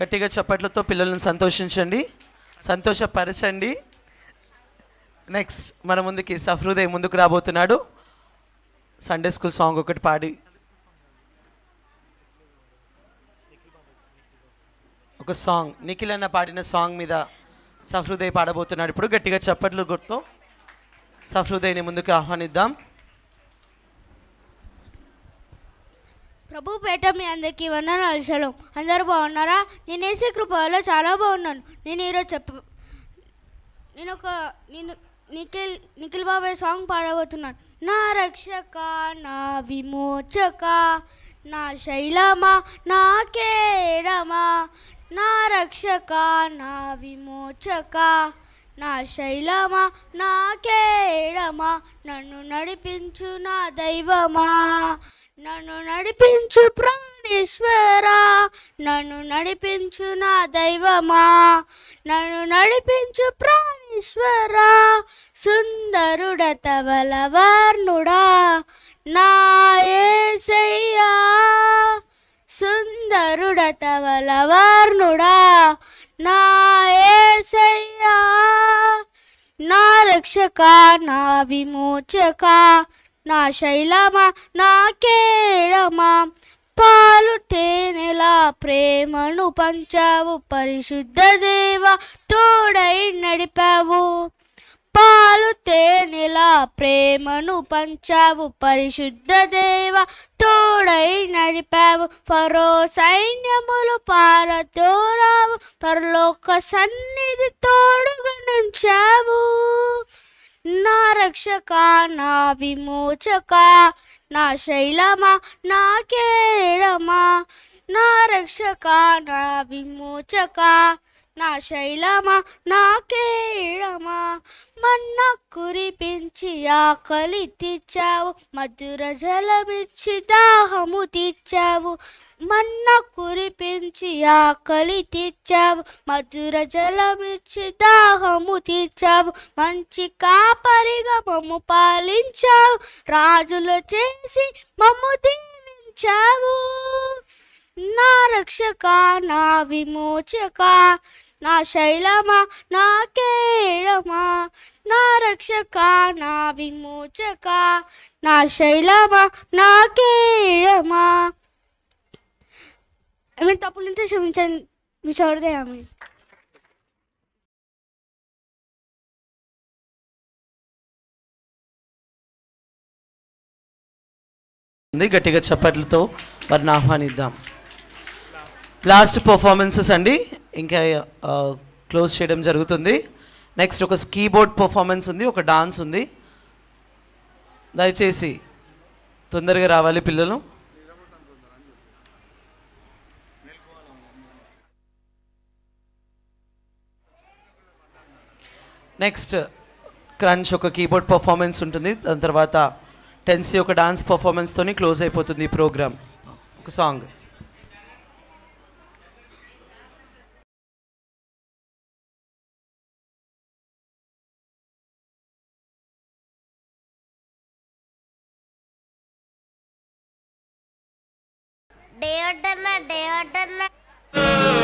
గట్టిగా చప్పట్లతో పిల్లలను సంతోషించండి. సంతోషపరచండి. నెక్స్ట్ మన ముందుకి సఫ్రుదయ్ ముందుకు రాబోతున్నాడు. సండే స్కూల్ సాంగ్ ఒకటి పాడి. ఒక సాంగ్ నిఖిల్ అన్న పాడిన సాంగ్ మీద సఫ్రుదయ్ పాడబోతున్నాడు. ఇప్పుడు గట్టిగా చప్పట్లు గుర్తు సఫ్రుదయ్ని ముందుకు ఆహ్వానిద్దాం. ప్రభు పేట మీ అందరికీ వందనాలు సెలవు అందరూ బాగున్నారా? నేను వేసే కృపలో చాలా బాగున్నాను. నేను ఈరోజు చెప్ప నేను ఒక నేను నిఖిల్ నిఖిల్ బాబాయ్ సాంగ్ పాడబోతున్నాను. నా రక్షక నా విమోచక నా శైలమా నా కేడమా? నా రక్షక నా విమోచక నా శైలమా నా కేడమా? నన్ను నడిపించు నా దైవమా? నన్ను నడిపించు ప్రాణేశ్వరా నన్ను నడిపించు నా దైవమా నన్ను నడిపించు ప్రాణేశ్వరా సుందరుడ తవల వర్ణుడా నా ఏసయ్యా సుందరుడ తవల వర్ణుడా నా ఏసయ్యా నా రక్షక నా విమోచక నా శైలమా నా కేళమా పాలు తేనెలా ప్రేమను పంచావు? పరిశుద్ధ దేవ తోడై నడిపావు. పాలు తేనెలా ప్రేమను పంచావు? పరిశుద్ధ దేవ తోడై నడిపావు. ఫరో సైన్యములు పారతోరావు పరలోక సన్నిధి తోడుగా నుంచావు. నా రక్షక నా విమోచక నా శైలమా నా కేడమా నా రక్షక నా విమోచక నా శైలమా నా కేడమా మన్న కురిపించి ఆకలి తీర్చావు మధుర జలమిచ్చి దాహము తీర్చావు. మన్న కురిపించి ఆకలి తీర్చావు. మధుర జలమిచ్చి దాహము తీర్చావు. మంచి కాపరిగా మమ్ము పాలించావు. రాజులు చేసి మమ్ము దీవించావు. నా రక్షక నా విమోచక నా శైలమా నా కేళమా? నా రక్షక నా విమోచక నా శైలమా నా కేళమా? ఏమైనా తప్పులుంటే క్షమించండి మీ సోదరదేమి ఉంది గట్టిగా చప్పట్లతో వారిని ఆహ్వానిద్దాం. లాస్ట్ పర్ఫార్మెన్సెస్ అండి. ఇంకా క్లోజ్ చేయడం జరుగుతుంది. నెక్స్ట్ ఒక కీబోర్డ్ పర్ఫార్మెన్స్ ఉంది ఒక డాన్స్ ఉంది. దయచేసి తొందరగా రావాలి పిల్లలు. నెక్స్ట్ క్రంచ్ ఒక కీబోర్డ్ పర్ఫార్మెన్స్ ఉంటుంది. దాని తర్వాత టెన్సీ ఒక డాన్స్ పర్ఫార్మెన్స్తోని క్లోజ్ అయిపోతుంది ఈ ప్రోగ్రామ్ ఒక సాంగ్ డేటన్న డేటన్న నా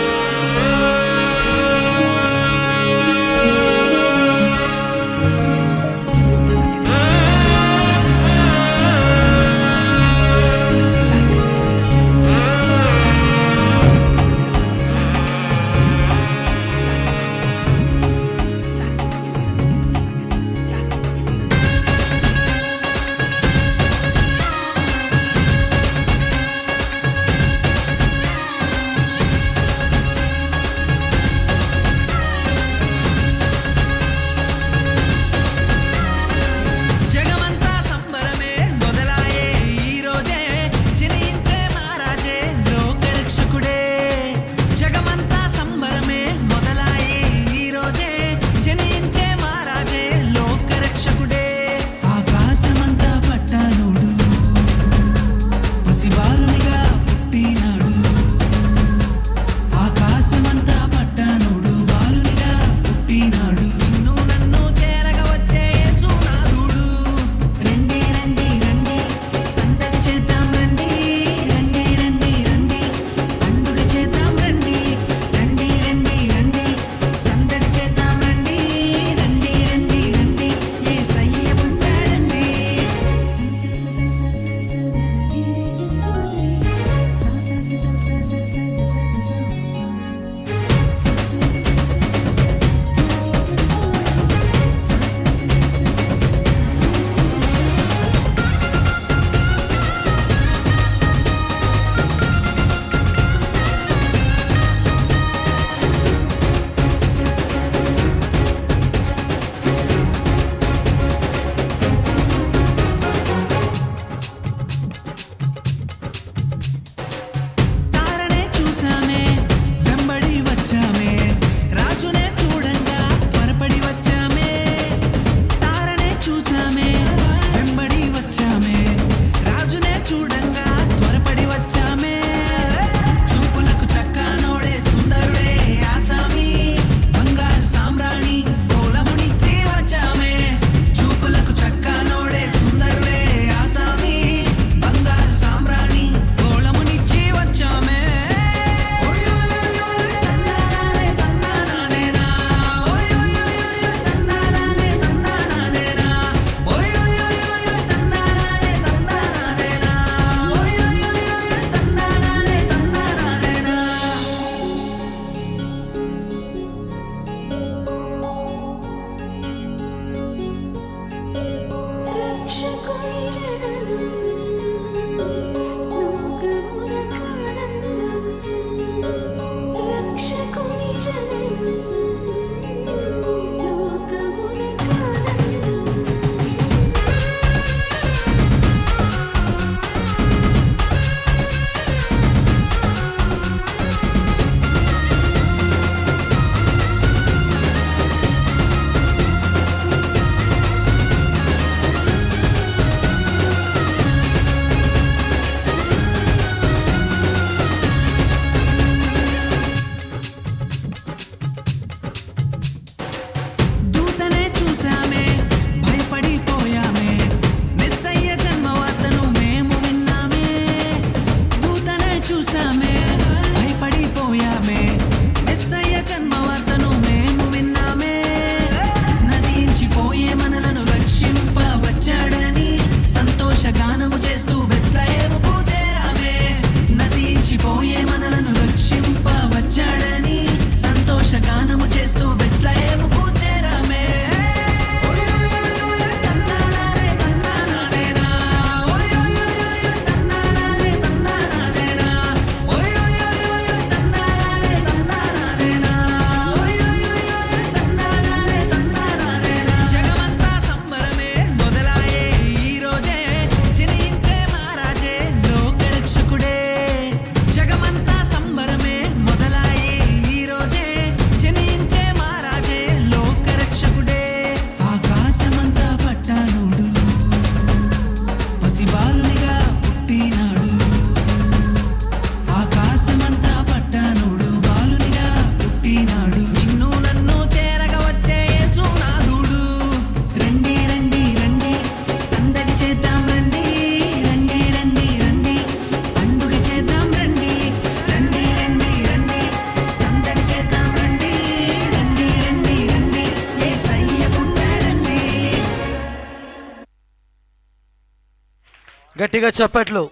గట్టిగా చప్పట్లు.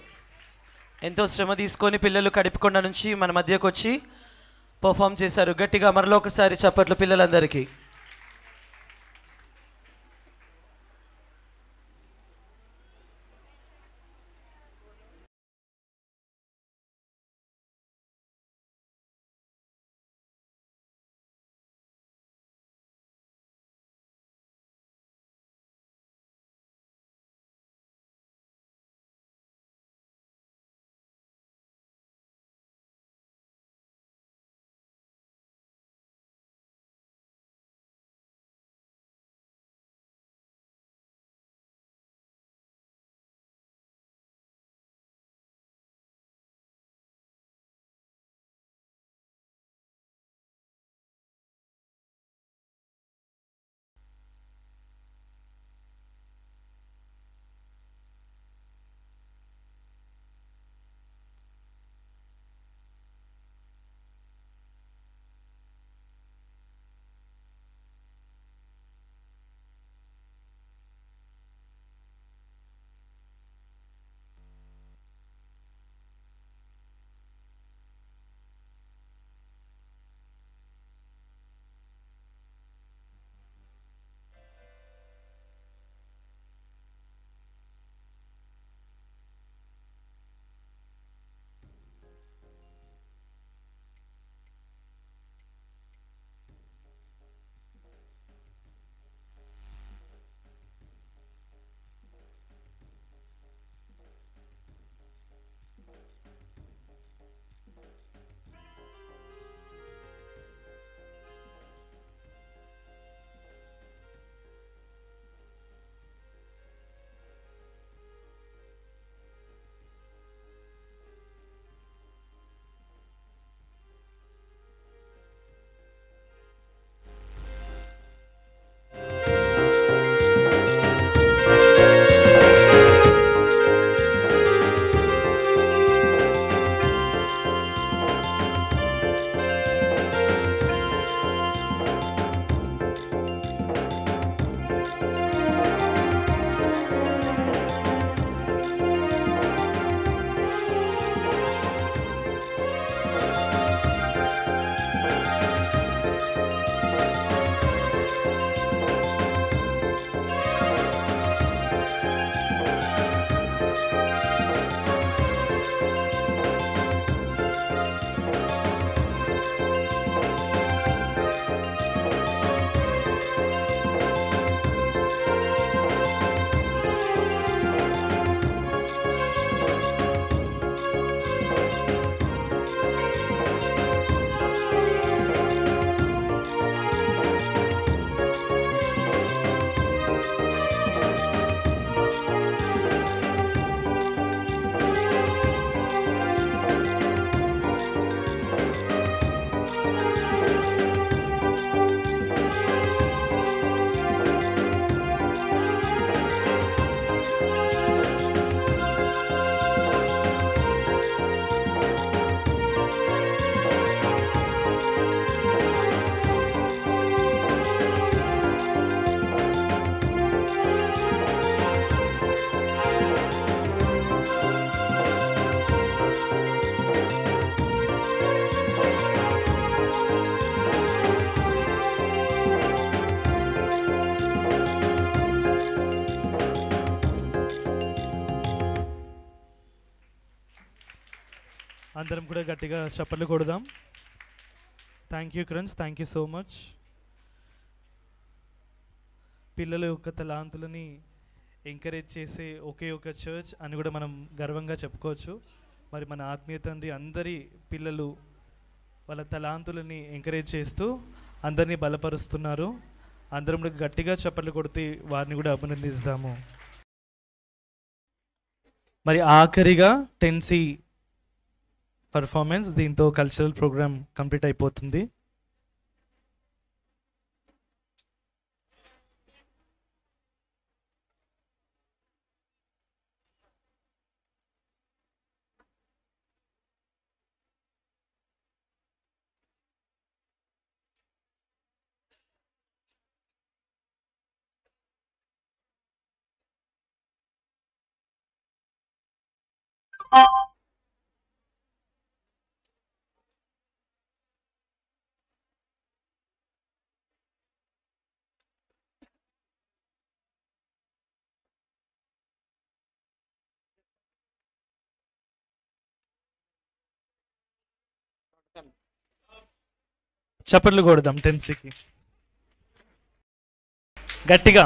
ఎంతో శ్రమ తీసుకొని పిల్లలు కడిపికొండ నుంచి మన మధ్యకు వచ్చి పర్ఫామ్ చేశారు. గట్టిగా మరలో ఒకసారి చప్పట్లు పిల్లలందరికీ. అందరం కూడా గట్టిగా చప్పట్లు కొడదాం. థ్యాంక్ యూ క్రన్స్ థ్యాంక్ యూ సో మచ్ పిల్లల యొక్క తలాంతులని ఎంకరేజ్ చేసే ఒకే ఒక చర్చ్ అని కూడా మనం గర్వంగా చెప్పుకోవచ్చు. మరి మన ఆత్మీయ తండ్రి అందరి పిల్లలు వాళ్ళ తలాంతులని ఎంకరేజ్ చేస్తూ అందరినీ బలపరుస్తున్నారు. అందరం కూడా గట్టిగా చప్పట్లు కొడితే వారిని కూడా అభినందిస్తాము. మరి ఆఖరిగా టెన్సీ పర్ఫార్మెన్స్ దీంతో కల్చరల్ ప్రోగ్రామ్ కంప్లీట్ అయిపోతుంది Oh. చప్పట్లు కొడదాం టెన్సీకి గట్టిగా.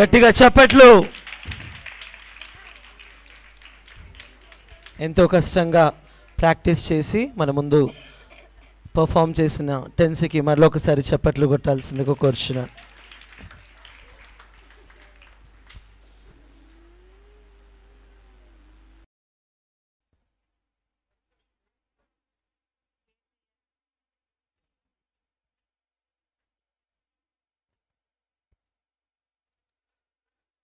గట్టిగా చెప్పట్లు. ఎంతో కష్టంగా ప్రాక్టీస్ చేసి మన ముందు పర్ఫామ్ చేసిన టెన్స్కి మరొకసారి చప్పట్లు కొట్టాల్సిందిగా కోరుచున్నాను.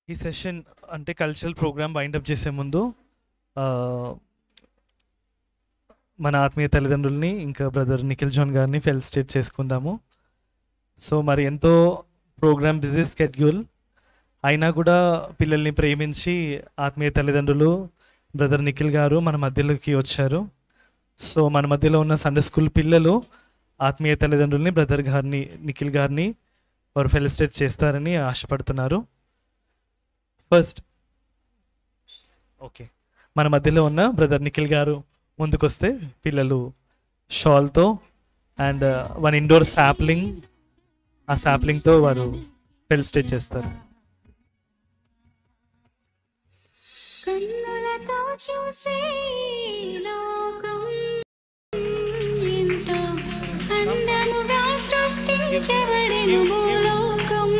ఈ సెషన్ అంటే కల్చరల్ ప్రోగ్రామ్ వైండప్ చేసే ముందు మన ఆత్మీయ తల్లిదండ్రుల్ని ఇంకా బ్రదర్ నిఖిల్ జోన్ గారిని ఫెలిసిటేట్ చేసుకుందాము. సో మరి ఎంతో ప్రోగ్రామ్ బిజీ స్కెడ్యూల్ అయినా కూడా పిల్లల్ని ప్రేమించి ఆత్మీయ తల్లిదండ్రులు బ్రదర్ నిఖిల్ గారు మన మధ్యలోకి వచ్చారు. సో మన మధ్యలో ఉన్న సండే స్కూల్ పిల్లలు ఆత్మీయ తల్లిదండ్రుల్ని బ్రదర్ గారిని నిఖిల్ గారిని వారు ఫెలిసిటేట్ చేస్తారని ఆశపడుతున్నారు. ఫస్ట్. ఓకే. మన మధ్యలో ఉన్న బ్రదర్ నిఖిల్ గారు ముందుకొస్తే పిల్లలు షాల్తో అండ్ వన్ ఇండోర్ శాప్లింగ్ ఆ శాప్లింగ్తో వారు ఫెలిసిటేట్ చేస్తారు. కన్నులతో చూసే లోకం ఎంతో అందముగా సృష్టించబడెను భూలోకం.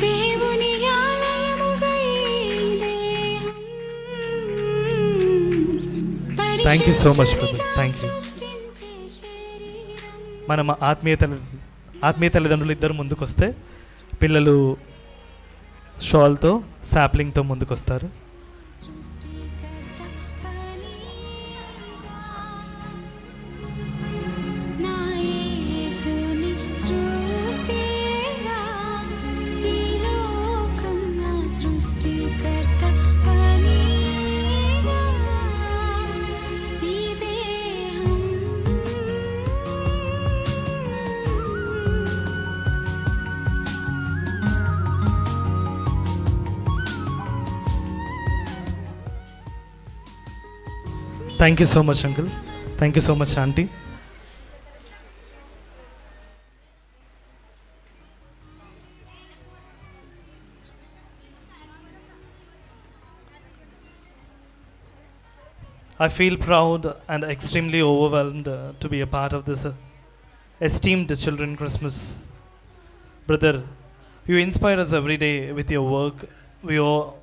దేవుని thank you so much brother thank you మనం ఆత్మీయ ఆత్మీయ తల్లిదండ్రులు ఇద్దరు ముందుకొస్తే పిల్లలు షాల్తో శాప్లింగ్తో ముందుకొస్తారు. Thank you so much, uncle. Thank you so much, auntie. I feel proud and extremely overwhelmed uh, to be a part of this uh, esteemed Children Christmas. Brother, you inspire us every day with your work. We all,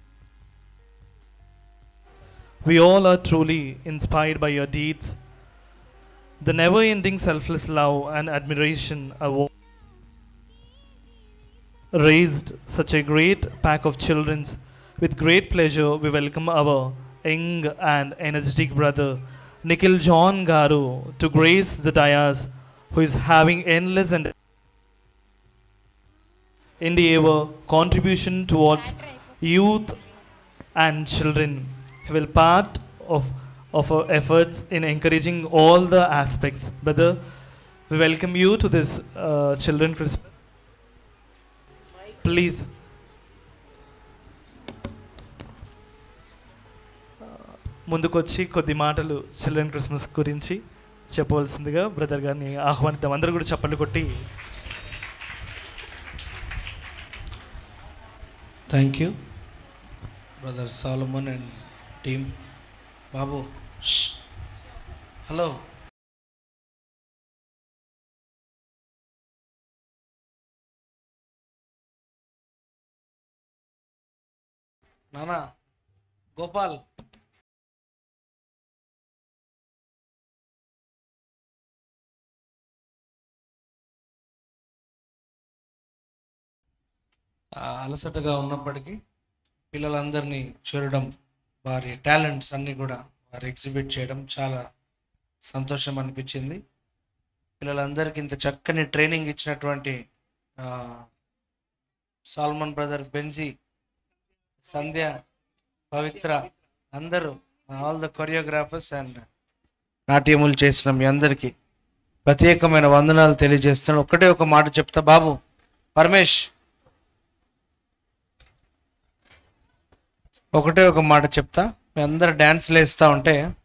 we all are truly inspired by your deeds. The never ending selfless love and admiration are raised such a great pack of children. With great pleasure, we welcome our young and energetic brother Nikhil John Garu to grace the dais, who is having endless and endeavor contribution towards youth and children. He will part of of our efforts in encouraging all the aspects. Brother, we welcome you to this uh, children Christmas. Please. ముందుకొచ్చి కొద్ది మాటలు చిల్డ్రన్ క్రిస్మస్ గురించి చెప్పవలసిందిగా బ్రదర్ గారిని ఆహ్వానిద్దాం అందరూ కూడా చప్పట్లు కొట్టి thank you brother Solomon and team. Babu hello. నానా గోపాల్. అలసటగా ఉన్నప్పటికీ పిల్లలందరినీ చూడడం వారి టాలెంట్స్ అన్నీ కూడా వారు ఎగ్జిబిట్ చేయడం చాలా సంతోషం అనిపించింది. పిల్లలందరికీ ఇంత చక్కని ట్రైనింగ్ ఇచ్చినటువంటి Solomon brother Benji Sandhya Pavitra అందరూ ఆల్ ద కొరియోగ్రాఫర్స్ అండ్ నాట్యములు చేసిన మీ అందరికీ ప్రత్యేకమైన వందనాలు తెలియజేస్తాను ఒకటే ఒక మాట చెప్తా బాబు పరమేష్ ఒకటే ఒక మాట చెప్తా. మీ అందరు డ్యాన్స్లు వేస్తూ ఉంటే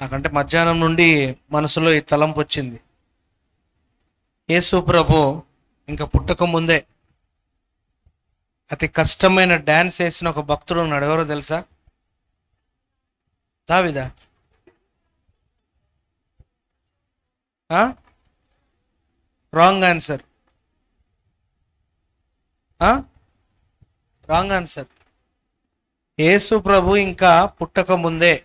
నాకంటే మధ్యాహ్నం నుండి మనసులో ఈ తలంపు వచ్చింది. యేసు ప్రభు ఇంకా పుట్టక ముందే అతి కష్టమైన డ్యాన్స్ వేసిన ఒక భక్తుడు ఉన్నాడు. ఎవరో తెలుసా? దావిదా. Wrong answer. Wrong answer. యేసు ప్రభు ఇంకా పుట్టక ముందే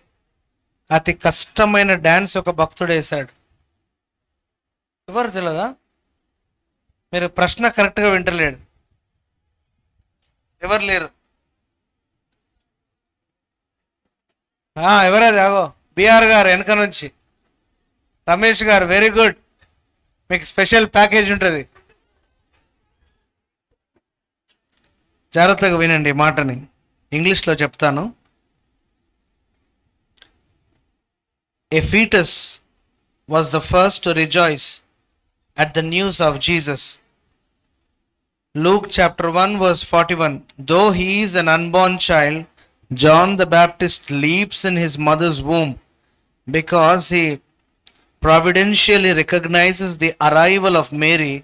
అతి కష్టమైన డ్యాన్స్ ఒక భక్తుడు వేశాడు. ఎవరు తెలియదా మీరు ప్రశ్న కరెక్ట్గా వింటలేడు. ఎవరు లేరు? ఆ, ఎవరది? ఆగో. బీఆర్ గారు వెనక నుంచి. రమేష్ గారు వెరీ గుడ్ మీకు స్పెషల్ ప్యాకేజ్ ఉంటుంది. జాగ్రత్తగా వినండి మాటని. ఇంగ్లీష్లో చెప్తాను A fetus was the first to rejoice at the news of Jesus. Luke chapter 1, verse 41 Though he is an unborn child, John the Baptist leaps in his mother's womb because he providentially recognizes the arrival of Mary,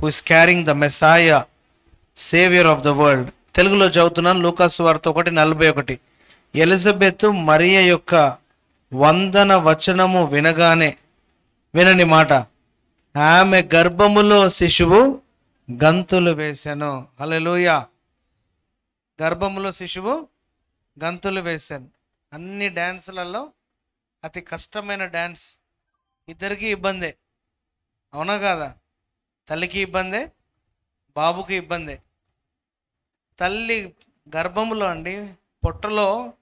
who is carrying the Messiah, Savior of the world. తెలుగులో చదువుతున్నాను. లూకాసు వార్త ఒకటి నలభై ఒకటి. ఎలిజబెత్ మరియ యొక్క వందన వచనము వినగానే వినని మాట. ఆమె గర్భములో శిశువు గంతులు వేశాను హల్లెలూయా. గర్భములో శిశువు గంతులు వేశాను అన్ని డ్యాన్సులలో అతి కష్టమైన డ్యాన్స్. ఇద్దరికి ఇబ్బందే. అవునా కాదా? తల్లికి ఇబ్బందే బాబుకి ఇబ్బందే. తల్లి గర్భములో అండి పొట్టలో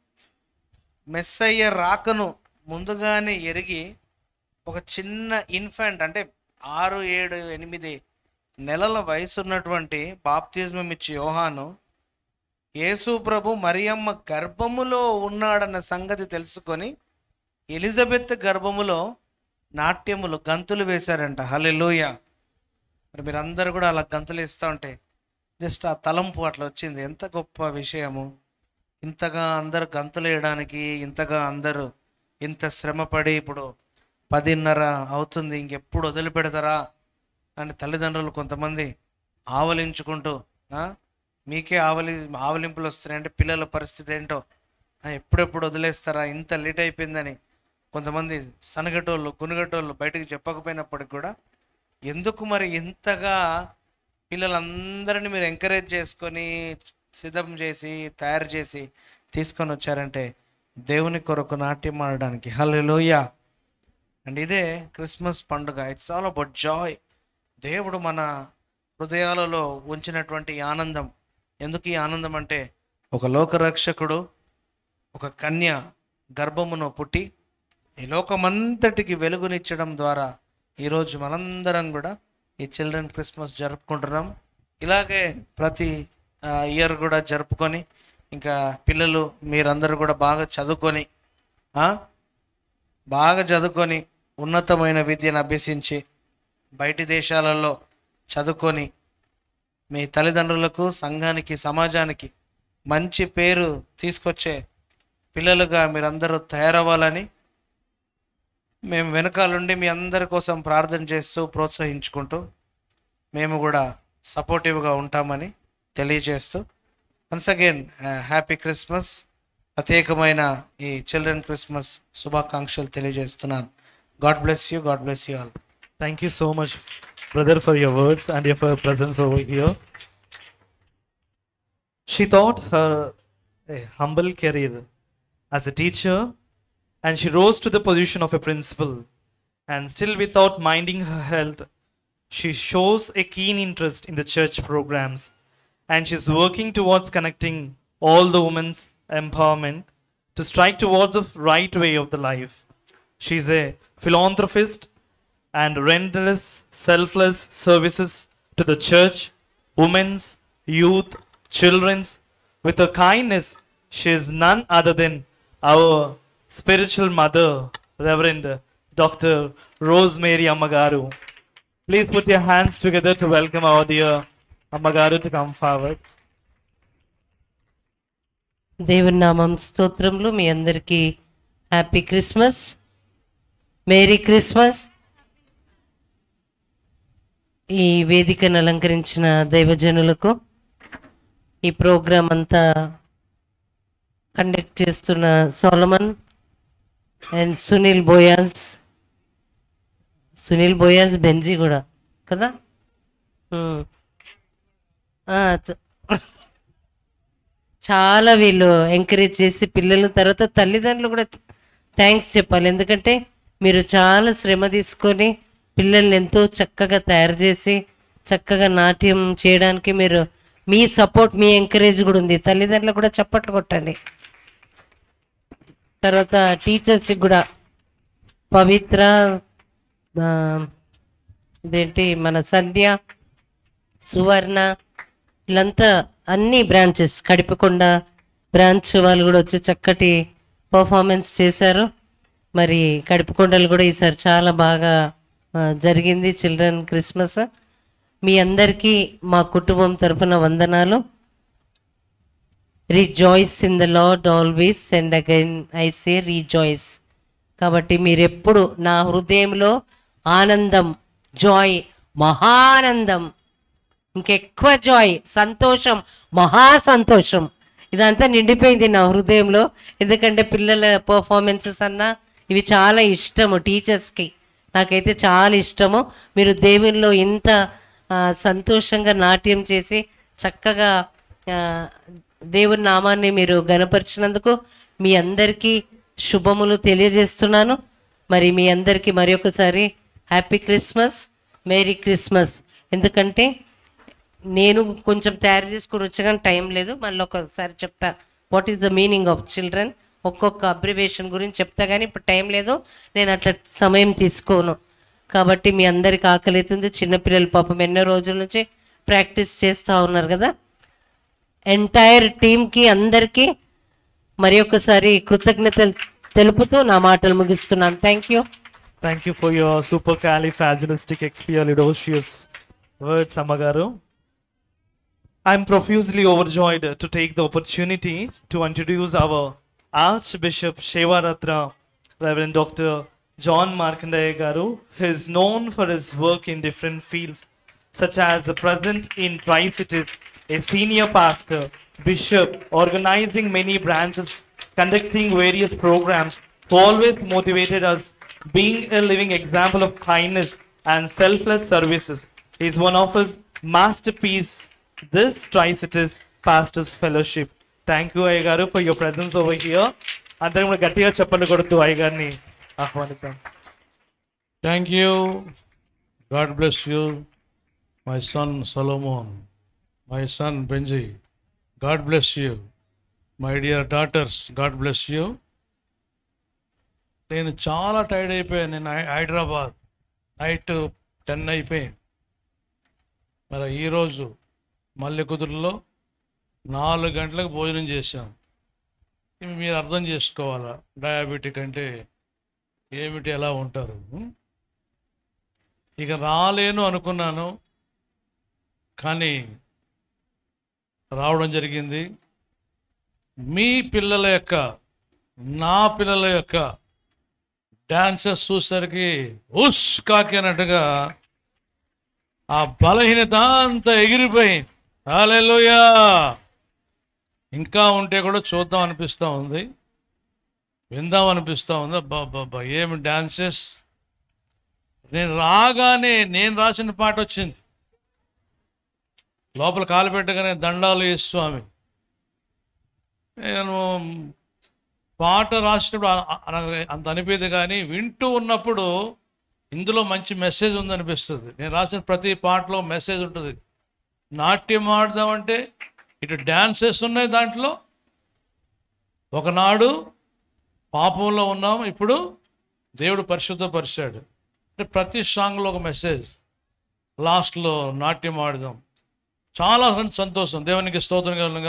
మెస్సయ్య రాకను ముందుగానే ఎరిగి ఒక చిన్న ఇన్ఫాంట్ అంటే ఆరు ఏడు ఎనిమిది నెలల వయసు ఉన్నటువంటి బాప్తిజం ఇచ్చి యోహాను యేసు ప్రభు మరియమ్మ గర్భములో ఉన్నాడన్న సంగతి తెలుసుకొని ఎలిజబెత్ గర్భములో నాట్యములు గంతులు వేశారంట. హల్లెలూయ. మరి మీరందరూ కూడా అలా గంతులు ఇస్తూ ఉంటే జస్ట్ ఆ తలంపు అట్లా వచ్చింది. ఎంత గొప్ప విషయము. ఇంతగా అందరు గంతులు వేయడానికి ఇంతగా అందరూ ఇంత శ్రమపడి ఇప్పుడు పదిన్నర అవుతుంది ఇంకెప్పుడు వదిలిపెడతారా అని తల్లిదండ్రులు కొంతమంది ఆవలించుకుంటూ మీకే ఆవలి ఆవలింపులు వస్తున్నాయి అంటే పిల్లల పరిస్థితి ఏంటో ఎప్పుడెప్పుడు వదిలేస్తారా? ఇంత లేట్ అయిపోయిందని కొంతమంది సనగటోళ్ళు గునుగటోళ్ళు బయటకు చెప్పకపోయినప్పటికి కూడా ఎందుకు మరి ఇంతగా పిల్లలందరినీ మీరు ఎంకరేజ్ చేసుకొని సిద్ధం చేసి తయారు చేసి తీసుకొని వచ్చారంటే దేవుని కొరకు నాట్యం ఆడడానికి. లోయ అండ్ ఇదే క్రిస్మస్ పండుగ. ఇట్స్ ఆల్ అబౌట్ జాయ్ దేవుడు మన హృదయాలలో ఉంచినటువంటి ఆనందం. ఎందుకు ఈ ఆనందం అంటే ఒక లోకరక్షకుడు ఒక కన్య గర్భమును పుట్టి ఈ లోకమంతటికి వెలుగునిచ్చడం ద్వారా ఈరోజు మనందరం కూడా ఈ చిల్డ్రన్ క్రిస్మస్ జరుపుకుంటున్నాం. ఇలాగే ప్రతి ఇయర్ కూడా జరుపుకొని ఇంకా పిల్లలు మీరందరూ కూడా బాగా చదువుకొని బాగా చదువుకొని ఉన్నతమైన విద్యను అభ్యసించి బయటి దేశాలలో చదువుకొని మీ తల్లిదండ్రులకు సంఘానికి సమాజానికి మంచి పేరు తీసుకొచ్చే పిల్లలుగా మీరందరూ తయారవ్వాలని మేము వెనకాలండి మీ అందరి కోసం ప్రార్థన చేస్తూ ప్రోత్సహించుకుంటూ మేము కూడా సపోర్టివ్గా ఉంటామని తెలియజేస్తూ వన్స్ అగైన్ హ్యాపీ క్రిస్మస్ ప్రత్యేకమైన ఈ చిల్డ్రన్ క్రిస్మస్ శుభాకాంక్షలు తెలియజేస్తున్నాను. God bless you God bless you all thank you so much brother for your words and your for presence over here. She thought her humble career career a teacher and she rose to the position of a principal. And still, without minding her health, she shows a keen interest in the church programs, and she's working towards connecting all the women's empowerment to strike towards the right way of the life. She's a philanthropist and renders selfless services to the church, women's, youth, children's. With her kindness, she is none other than our spiritual mother reverend doctor Rose Mary అమ్మగారు please put your hands together to welcome our dear అమ్మగారు టు కమ్ ఫార్వర్డ్ దేవుని నామం స్తోత్రంలో మీ అందరికీ హ్యాపీ క్రిస్మస్. Merry Christmas. ఈ వేదికను అలంకరించిన దైవజనులకు ఈ ప్రోగ్రాం అంతా కండక్ట్ చేస్తున్న Solomon and Sunil Boaz Sunil Boaz Benji కూడా కదా? Hmm. చాలా వీళ్ళు ఎంకరేజ్ చేసి పిల్లలు తర్వాత తల్లిదండ్రులు కూడా థ్యాంక్స్ చెప్పాలి. ఎందుకంటే మీరు చాలా శ్రమ తీసుకొని పిల్లల్ని ఎంతో చక్కగా తయారు చేసి చక్కగా నాట్యం చేయడానికి మీరు మీ సపోర్ట్ మీ ఎంకరేజ్ కూడా ఉంది. తల్లిదండ్రులు కూడా చప్పట్లు కొట్టండి. తర్వాత టీచర్స్కి కూడా పవిత్ర ఇదేంటి మన సంధ్య సువర్ణ వీళ్ళంతా అన్ని బ్రాంచెస్ కడిపకొండ బ్రాంచ్ వాళ్ళు కూడా వచ్చి చక్కటి పర్ఫార్మెన్స్ చేశారు. మరి కడుపుకొండలు కూడా ఈసారి చాలా బాగా జరిగింది చిల్డ్రన్ క్రిస్మస్. మీ అందరికీ మా కుటుంబం తరఫున వందనాలు. Rejoice in the Lord always and again I say rejoice కాబట్టి మీరెప్పుడు నా హృదయంలో ఆనందం జాయ్ మహానందం ఇంకెక్కువ జాయ్ సంతోషం మహా సంతోషం ఇదంతా నిండిపోయింది నా హృదయంలో. ఎందుకంటే పిల్లల పర్ఫార్మెన్సెస్ అన్నా ఇవి చాలా ఇష్టము టీచర్స్కి నాకైతే చాలా ఇష్టము. మీరు దేవునిలో ఇంత సంతోషంగా నాట్యం చేసి చక్కగా దేవుని నామాన్ని మీరు గనపరిచినందుకు మీ అందరికీ శుభములు తెలియజేస్తున్నాను. మరి మీ అందరికీ మరి ఒకసారి హ్యాపీ క్రిస్మస్ మేరీ క్రిస్మస్. ఎందుకంటే నేను కొంచెం తయారు చేసుకుని వచ్చగానే టైం లేదు. మళ్ళీ ఒకసారి చెప్తా what is the meaning of children ఒక్కొక్క అబ్రివేషన్ గురించి చెప్తా కానీ ఇప్పుడు టైం లేదు. నేను అట్లా సమయం తీసుకోను. కాబట్టి మీ అందరికి ఆకలి అవుతుంది చిన్నపిల్లలు పాపం ఎన్నో రోజుల నుంచి ప్రాక్టీస్ చేస్తూ ఉన్నారు కదా. ఎంటైర్ టీంకి అందరికీ మరి ఒకసారి కృతజ్ఞతలు తెలుపుతూ నా మాటలు ముగిస్తున్నాను thank you Thank you for your supercalifragilisticexpialidocious words, Amagaru. I'm profusely overjoyed to take the opportunity to introduce our Archbishop Shevaratra, Reverend Dr. John Markandeya Garu. He is known for his work in different fields, such as the present in Tri-Cities, a senior pastor, bishop, organizing many branches, conducting various programs, who always motivated us, being a living example of kindness and selfless services. He is one of his masterpiece, this Tri-Cities Pastors Fellowship. Thank you అయ్య గారు for your presence over here అందరం కూడా గట్టిగా చెప్పండి కొడుతూ అయ్య గారిని ఆహ్వానిద్దాం Thank you. God bless you. My son Solomon, my son Benji God bless you my dear daughters God bless you నేను చాలా టైర్డ్ అయిపోయాను. నేను హై- హైదరాబాద్ నైట్ టెన్ అయిపోయింది మరి ఈరోజు మల్లెకుదురులో నాలుగు గంటలకు భోజనం చేశాం. ఇవి మీరు అర్థం చేసుకోవాలా? డయాబెటిక్ అంటే ఏమిటి? ఎలా ఉంటారు? ఇక రాలేను అనుకున్నాను. కానీ రావడం జరిగింది. మీ పిల్లల యొక్క నా పిల్లల యొక్క డాన్సెస్ చూసరికి ఉస్ కాకి అన్నట్టుగా ఆ బలహీనత అంతా ఎగిరిపోయింది. హల్లెలూయా! ఇంకా ఉంటే కూడా చూద్దాం అనిపిస్తూ ఉంది. విందాం అనిపిస్తూ ఉంది. అబ్బా ఏమి డాన్సెస్? నేను రాగానే నేను రాసిన పాట వచ్చింది. లోపల కాలు పెట్టగానే దండాలు వేసి స్వామి. నేను పాట రాసినప్పుడు అంత అనిపించదు కానీ వింటూ ఉన్నప్పుడు ఇందులో మంచి మెసేజ్ ఉందనిపిస్తుంది. నేను రాసిన ప్రతి పాటలో మెసేజ్ ఉంటుంది. నాట్యం ఆడదామంటే ఇటు డ్యాన్సెస్ ఉన్నాయి దాంట్లో. ఒకనాడు పాపంలో ఉన్నాం ఇప్పుడు దేవుడు పరిశుద్ధపరిచాడు. అంటే ప్రతి సాంగ్లో ఒక మెసేజ్. లాస్ట్లో నాట్యం ఆడదాం. చాలా సంతోషం. దేవునికి స్తోత్రం కలను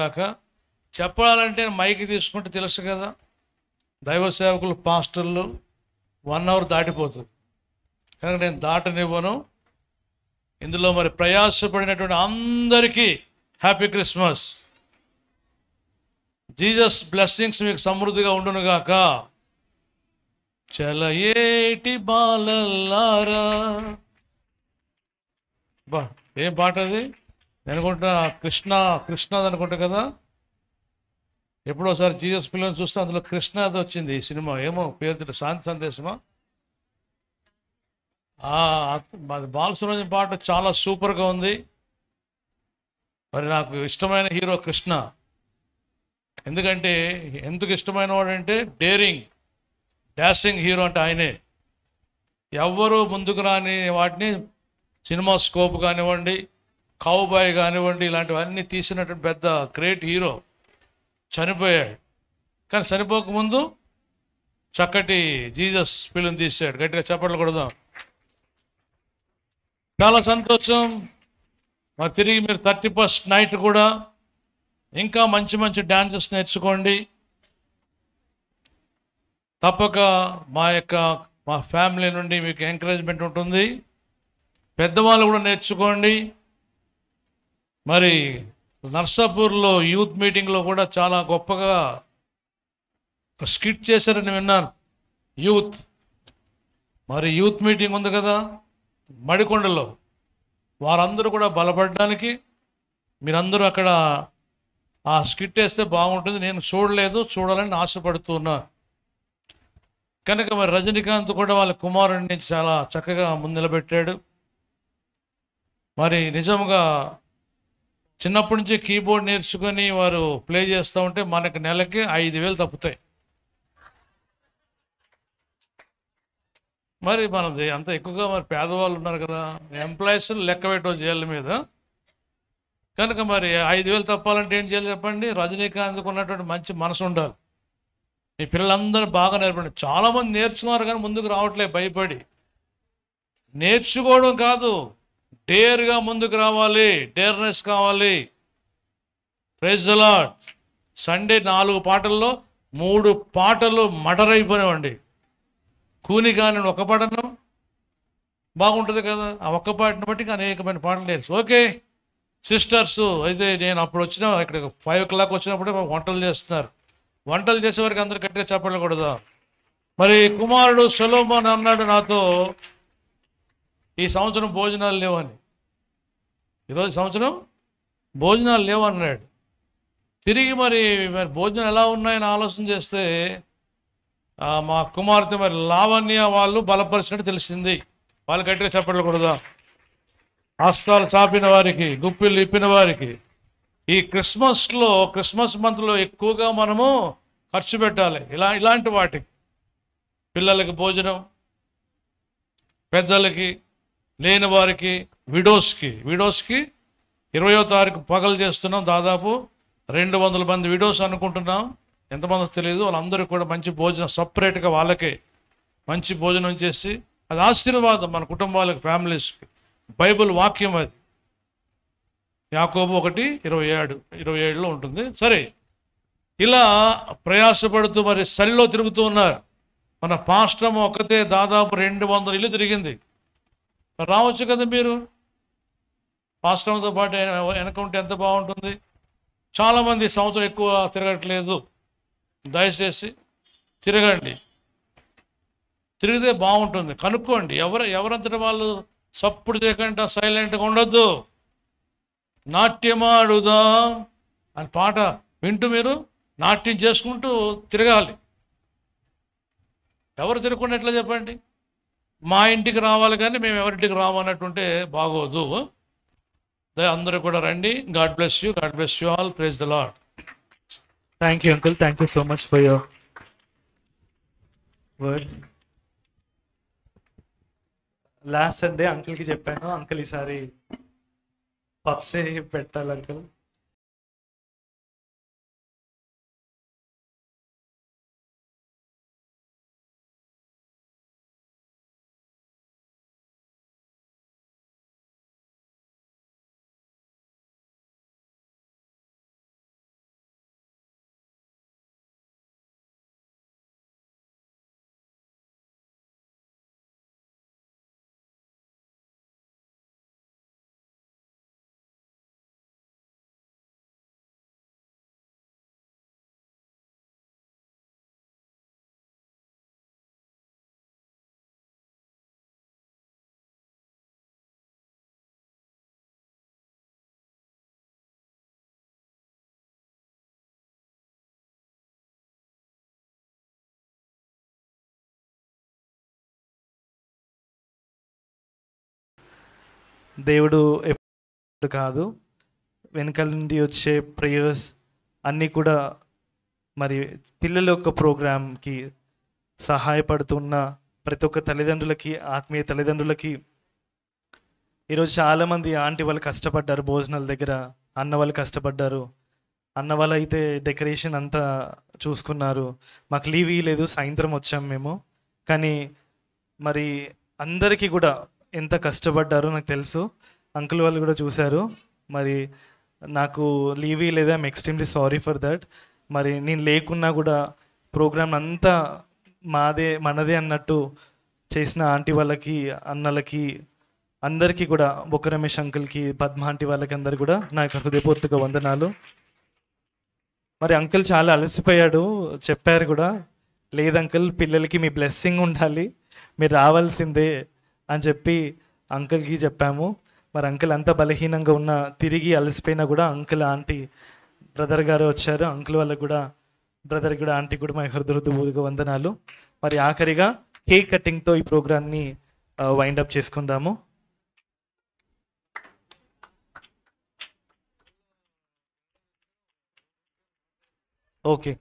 చెప్పాలంటే మైక్ తీసుకుంటే తెలుసు కదా దైవ సేవకులు పాస్టర్లు వన్ అవర్ దాటిపోతుంది. కనుక నేను దాటనివ్వను. ఇందులో మరి ప్రయాసపడినటువంటి అందరికీ హ్యాపీ క్రిస్మస్. జీసస్ బ్లెస్సింగ్స్ మీకు సమృద్ధిగా ఉండునుగాక గాక. ఏటి బాలల్లారా. బా ఏం పాట అది? నేను అనుకుంటా కృష్ణ కృష్ణది అనుకుంటా కదా? ఎప్పుడోసారి జీజస్ పిల్లని చూస్తే అందులో కృష్ణ అది వచ్చింది ఈ సినిమా. ఏమో పేరు శాంతి సందేశమా? ఆ, బాలసుబ్రహ్మణ్యం పాట చాలా సూపర్గా ఉంది. మరి నాకు ఇష్టమైన హీరో కృష్ణ. ఎందుకంటే ఎందుకు ఇష్టమైన వాడంటే డేరింగ్ డాషింగ్ హీరో అంటే ఆయనే. ఎవ్వరూ ముందుకు రాని వాటిని సినిమా స్కోప్ కానివ్వండి కౌబాయ్ కానివ్వండి ఇలాంటివన్నీ తీసినటువంటి పెద్ద గ్రేట్ హీరో చనిపోయాడు. కానీ చనిపోకముందు చక్కటి జీసస్ ఫిలిం తీసాడు గట్టిగా చప్పట్లు కొడదాం. చాలా సంతోషం. మరి తిరిగి మీరు థర్టీ ఫస్ట్ నైట్ కూడా ఇంకా మంచి మంచి డాన్సెస్ నేర్చుకోండి. తప్పక మా యొక్క మా ఫ్యామిలీ నుండి మీకు ఎంకరేజ్మెంట్ ఉంటుంది. పెద్దవాళ్ళు కూడా నేర్చుకోండి. మరి నర్సాపూర్లో యూత్ మీటింగ్లో కూడా చాలా గొప్పగా ఒక స్కిట్ చేశారని విన్నాను. యూత్. మరి యూత్ మీటింగ్ ఉంది కదా మడికొండలో. వారందరూ కూడా బలపడడానికి మీరందరూ అక్కడ ఆ స్కిట్ వేస్తే బాగుంటుంది. నేను చూడలేదు చూడాలని ఆశపడుతున్నా. కనుక మరి రజనీకాంత్ కూడా వాళ్ళ కుమారుడిని చాలా చక్కగా ముందు నిలబెట్టాడు. మరి నిజంగా చిన్నప్పటి నుంచి కీబోర్డ్ నేర్చుకొని వారు ప్లే చేస్తూ ఉంటే మనకి నెలకి ఐదు వేలు తప్పుతాయి. మరి మనది అంత ఎక్కువగా మరి పేదవాళ్ళు ఉన్నారు కదా ఎంప్లాయీస్ లెక్క పెట్టవచ్చు జైళ్ళ మీద. కనుక మరి ఐదు వేలు తప్పాలంటే ఏం చేయాలి చెప్పండి? రజనీకాంత్కు ఉన్నటువంటి మంచి మనసు ఉండాలి. మీ పిల్లలందరూ బాగా నేర్పండి. చాలామంది నేర్చుకున్నారు కానీ ముందుకు రావట్లేదు భయపడి. నేర్చుకోవడం కాదు డేర్గా ముందుకు రావాలి డేర్నెస్ కావాలి. ప్రైజ్ లాడ్ సండే నాలుగు పాటల్లో మూడు పాటలు మటర్ అయిపోయినామండి కూని కాని ఒక పాటను? బాగుంటుంది కదా ఆ ఒక్క పాటను బట్టి అనేకమైన పాటలు నేర్చు ఓకే సిస్టర్స్ అయితే నేను అప్పుడు వచ్చిన ఇక్కడ ఫైవ్ ఓ క్లాక్ వచ్చినప్పుడే వంటలు చేస్తున్నారు. వంటలు చేసే వరకు అందరు గట్టిగా చెప్పకూడదా మరి కుమారుడు సొలోమన్ అన్నాడు నాతో ఈ సంవత్సరం భోజనాలు లేవని. ఈరోజు సంవత్సరం భోజనాలు లేవన్నాడు. తిరిగి మరి మరి భోజనం ఎలా ఉన్నాయని ఆలోచన చేస్తే మా కుమార్తె మరి లావణ్య వాళ్ళు బలపరిచినట్టు తెలిసింది. వాళ్ళు గట్టిగా చెప్పకూడదా హస్తాలు చాపిన వారికి గుప్పిళ్ళు ఇప్పిన వారికి ఈ క్రిస్మస్లో క్రిస్మస్ మంత్లో ఎక్కువగా మనము ఖర్చు పెట్టాలి. ఇలా ఇలాంటి వాటికి. పిల్లలకి భోజనం పెద్దలకి లేని వారికి విడోస్కి విడోస్కి ఇరవయో తారీఖు పగలు చేస్తున్నాం దాదాపు రెండు వందల మంది విడోస్ అనుకుంటున్నాం. ఎంతమంది తెలియదు. వాళ్ళందరూ కూడా మంచి భోజనం సపరేట్గా వాళ్ళకే మంచి భోజనం చేసి అది ఆశీర్వాదం మన కుటుంబాలకు ఫ్యామిలీస్కి. బైబిల్ వాక్యం అది. యాకోబు ఒకటి ఇరవై ఏడు ఇరవై ఏడులో ఉంటుంది. సరే ఇలా ప్రయాసపడుతూ మరి సరిలో తిరుగుతూ ఉన్నారు. మన పాస్టమ్ ఒకతే దాదాపు రెండు వందల ఇల్లు తిరిగింది. రావచ్చు కదా మీరు? పాస్టమ్తో పాటు వెనక ఉంటే ఎంత బాగుంటుంది? చాలామంది సంవత్సరం ఎక్కువ తిరగట్లేదు. దయచేసి తిరగండి. తిరిగితే బాగుంటుంది. కనుక్కోండి. ఎవరు ఎవరంతటి వాళ్ళు సప్పుడు చేయకుండా సైలెంట్గా ఉండొద్దు. నాట్యమాడుదా అని పాట వింటూ మీరు నాట్యం చేసుకుంటూ తిరగాలి. ఎవరు తిరగకుండా ఎట్లా చెప్పండి? మా ఇంటికి రావాలి కానీ మేము ఎవరింటికి రామన్నట్టుంటే బాగోదు. అందరూ కూడా రండి. God bless you. God bless you all. Praise the Lord thank you uncle thank you so much for your words last Sunday అంకుల్కి చెప్పాను. అంకుల్ ఈసారి పప్సే పెట్టాలి అంకుల్ దేవుడు ఎప్పుడు కాదు. వెనకాల నుండి వచ్చే ప్రేయర్స్ అన్నీ కూడా మరి పిల్లల యొక్క ప్రోగ్రామ్కి సహాయపడుతున్న ప్రతి ఒక్క తల్లిదండ్రులకి ఆత్మీయ తల్లిదండ్రులకి. ఈరోజు చాలామంది ఆంటీ వాళ్ళు కష్టపడ్డారు భోజనాల దగ్గర అన్న వాళ్ళు కష్టపడ్డారు. అన్న వాళ్ళు అయితే డెకరేషన్ అంతా చూసుకున్నారు. మాకు లీవ్ ఇవ్వలేదు సాయంత్రం వచ్చాం మేము. కానీ మరి అందరికీ కూడా ఎంత కష్టపడ్డారో నాకు తెలుసు. అంకుల్ వాళ్ళు కూడా చూశారు. మరి నాకు లీవ్ లేదా I'm extremely sorry for that. మరి నేను లేకున్నా కూడా ప్రోగ్రామ్ అంతా మాదే మనదే అన్నట్టు చేసిన ఆంటీ వాళ్ళకి అన్నలకి అందరికీ కూడా బొక్క రమేష్ అంకుల్కి పద్మ ఆంటీ వాళ్ళకి అందరు కూడా నా యొక్క హృదయపూర్తిక వందనాలు. మరి అంకుల్ చాలా అలసిపోయాడు. చెప్పారు కూడా లేదు అంకుల్ పిల్లలకి మీ బ్లెస్సింగ్ ఉండాలి. మీరు రావాల్సిందే. అని చెప్పి అంకుల్కి చెప్పాము. మరి అంకుల్ అంత బలహీనంగా ఉన్న తిరిగి అలసిపోయినా కూడా అంకుల్ ఆంటీ బ్రదర్ గారు వచ్చారు. అంకుల్ వాళ్ళకు కూడా బ్రదర్ కూడా ఆంటీ కూడా మా హృదయపూర్వక వందనాలు. మరి ఆఖరిగా కేక్ కటింగ్తో ఈ ప్రోగ్రామ్ని వైండప్ చేసుకుందాము. ఓకే.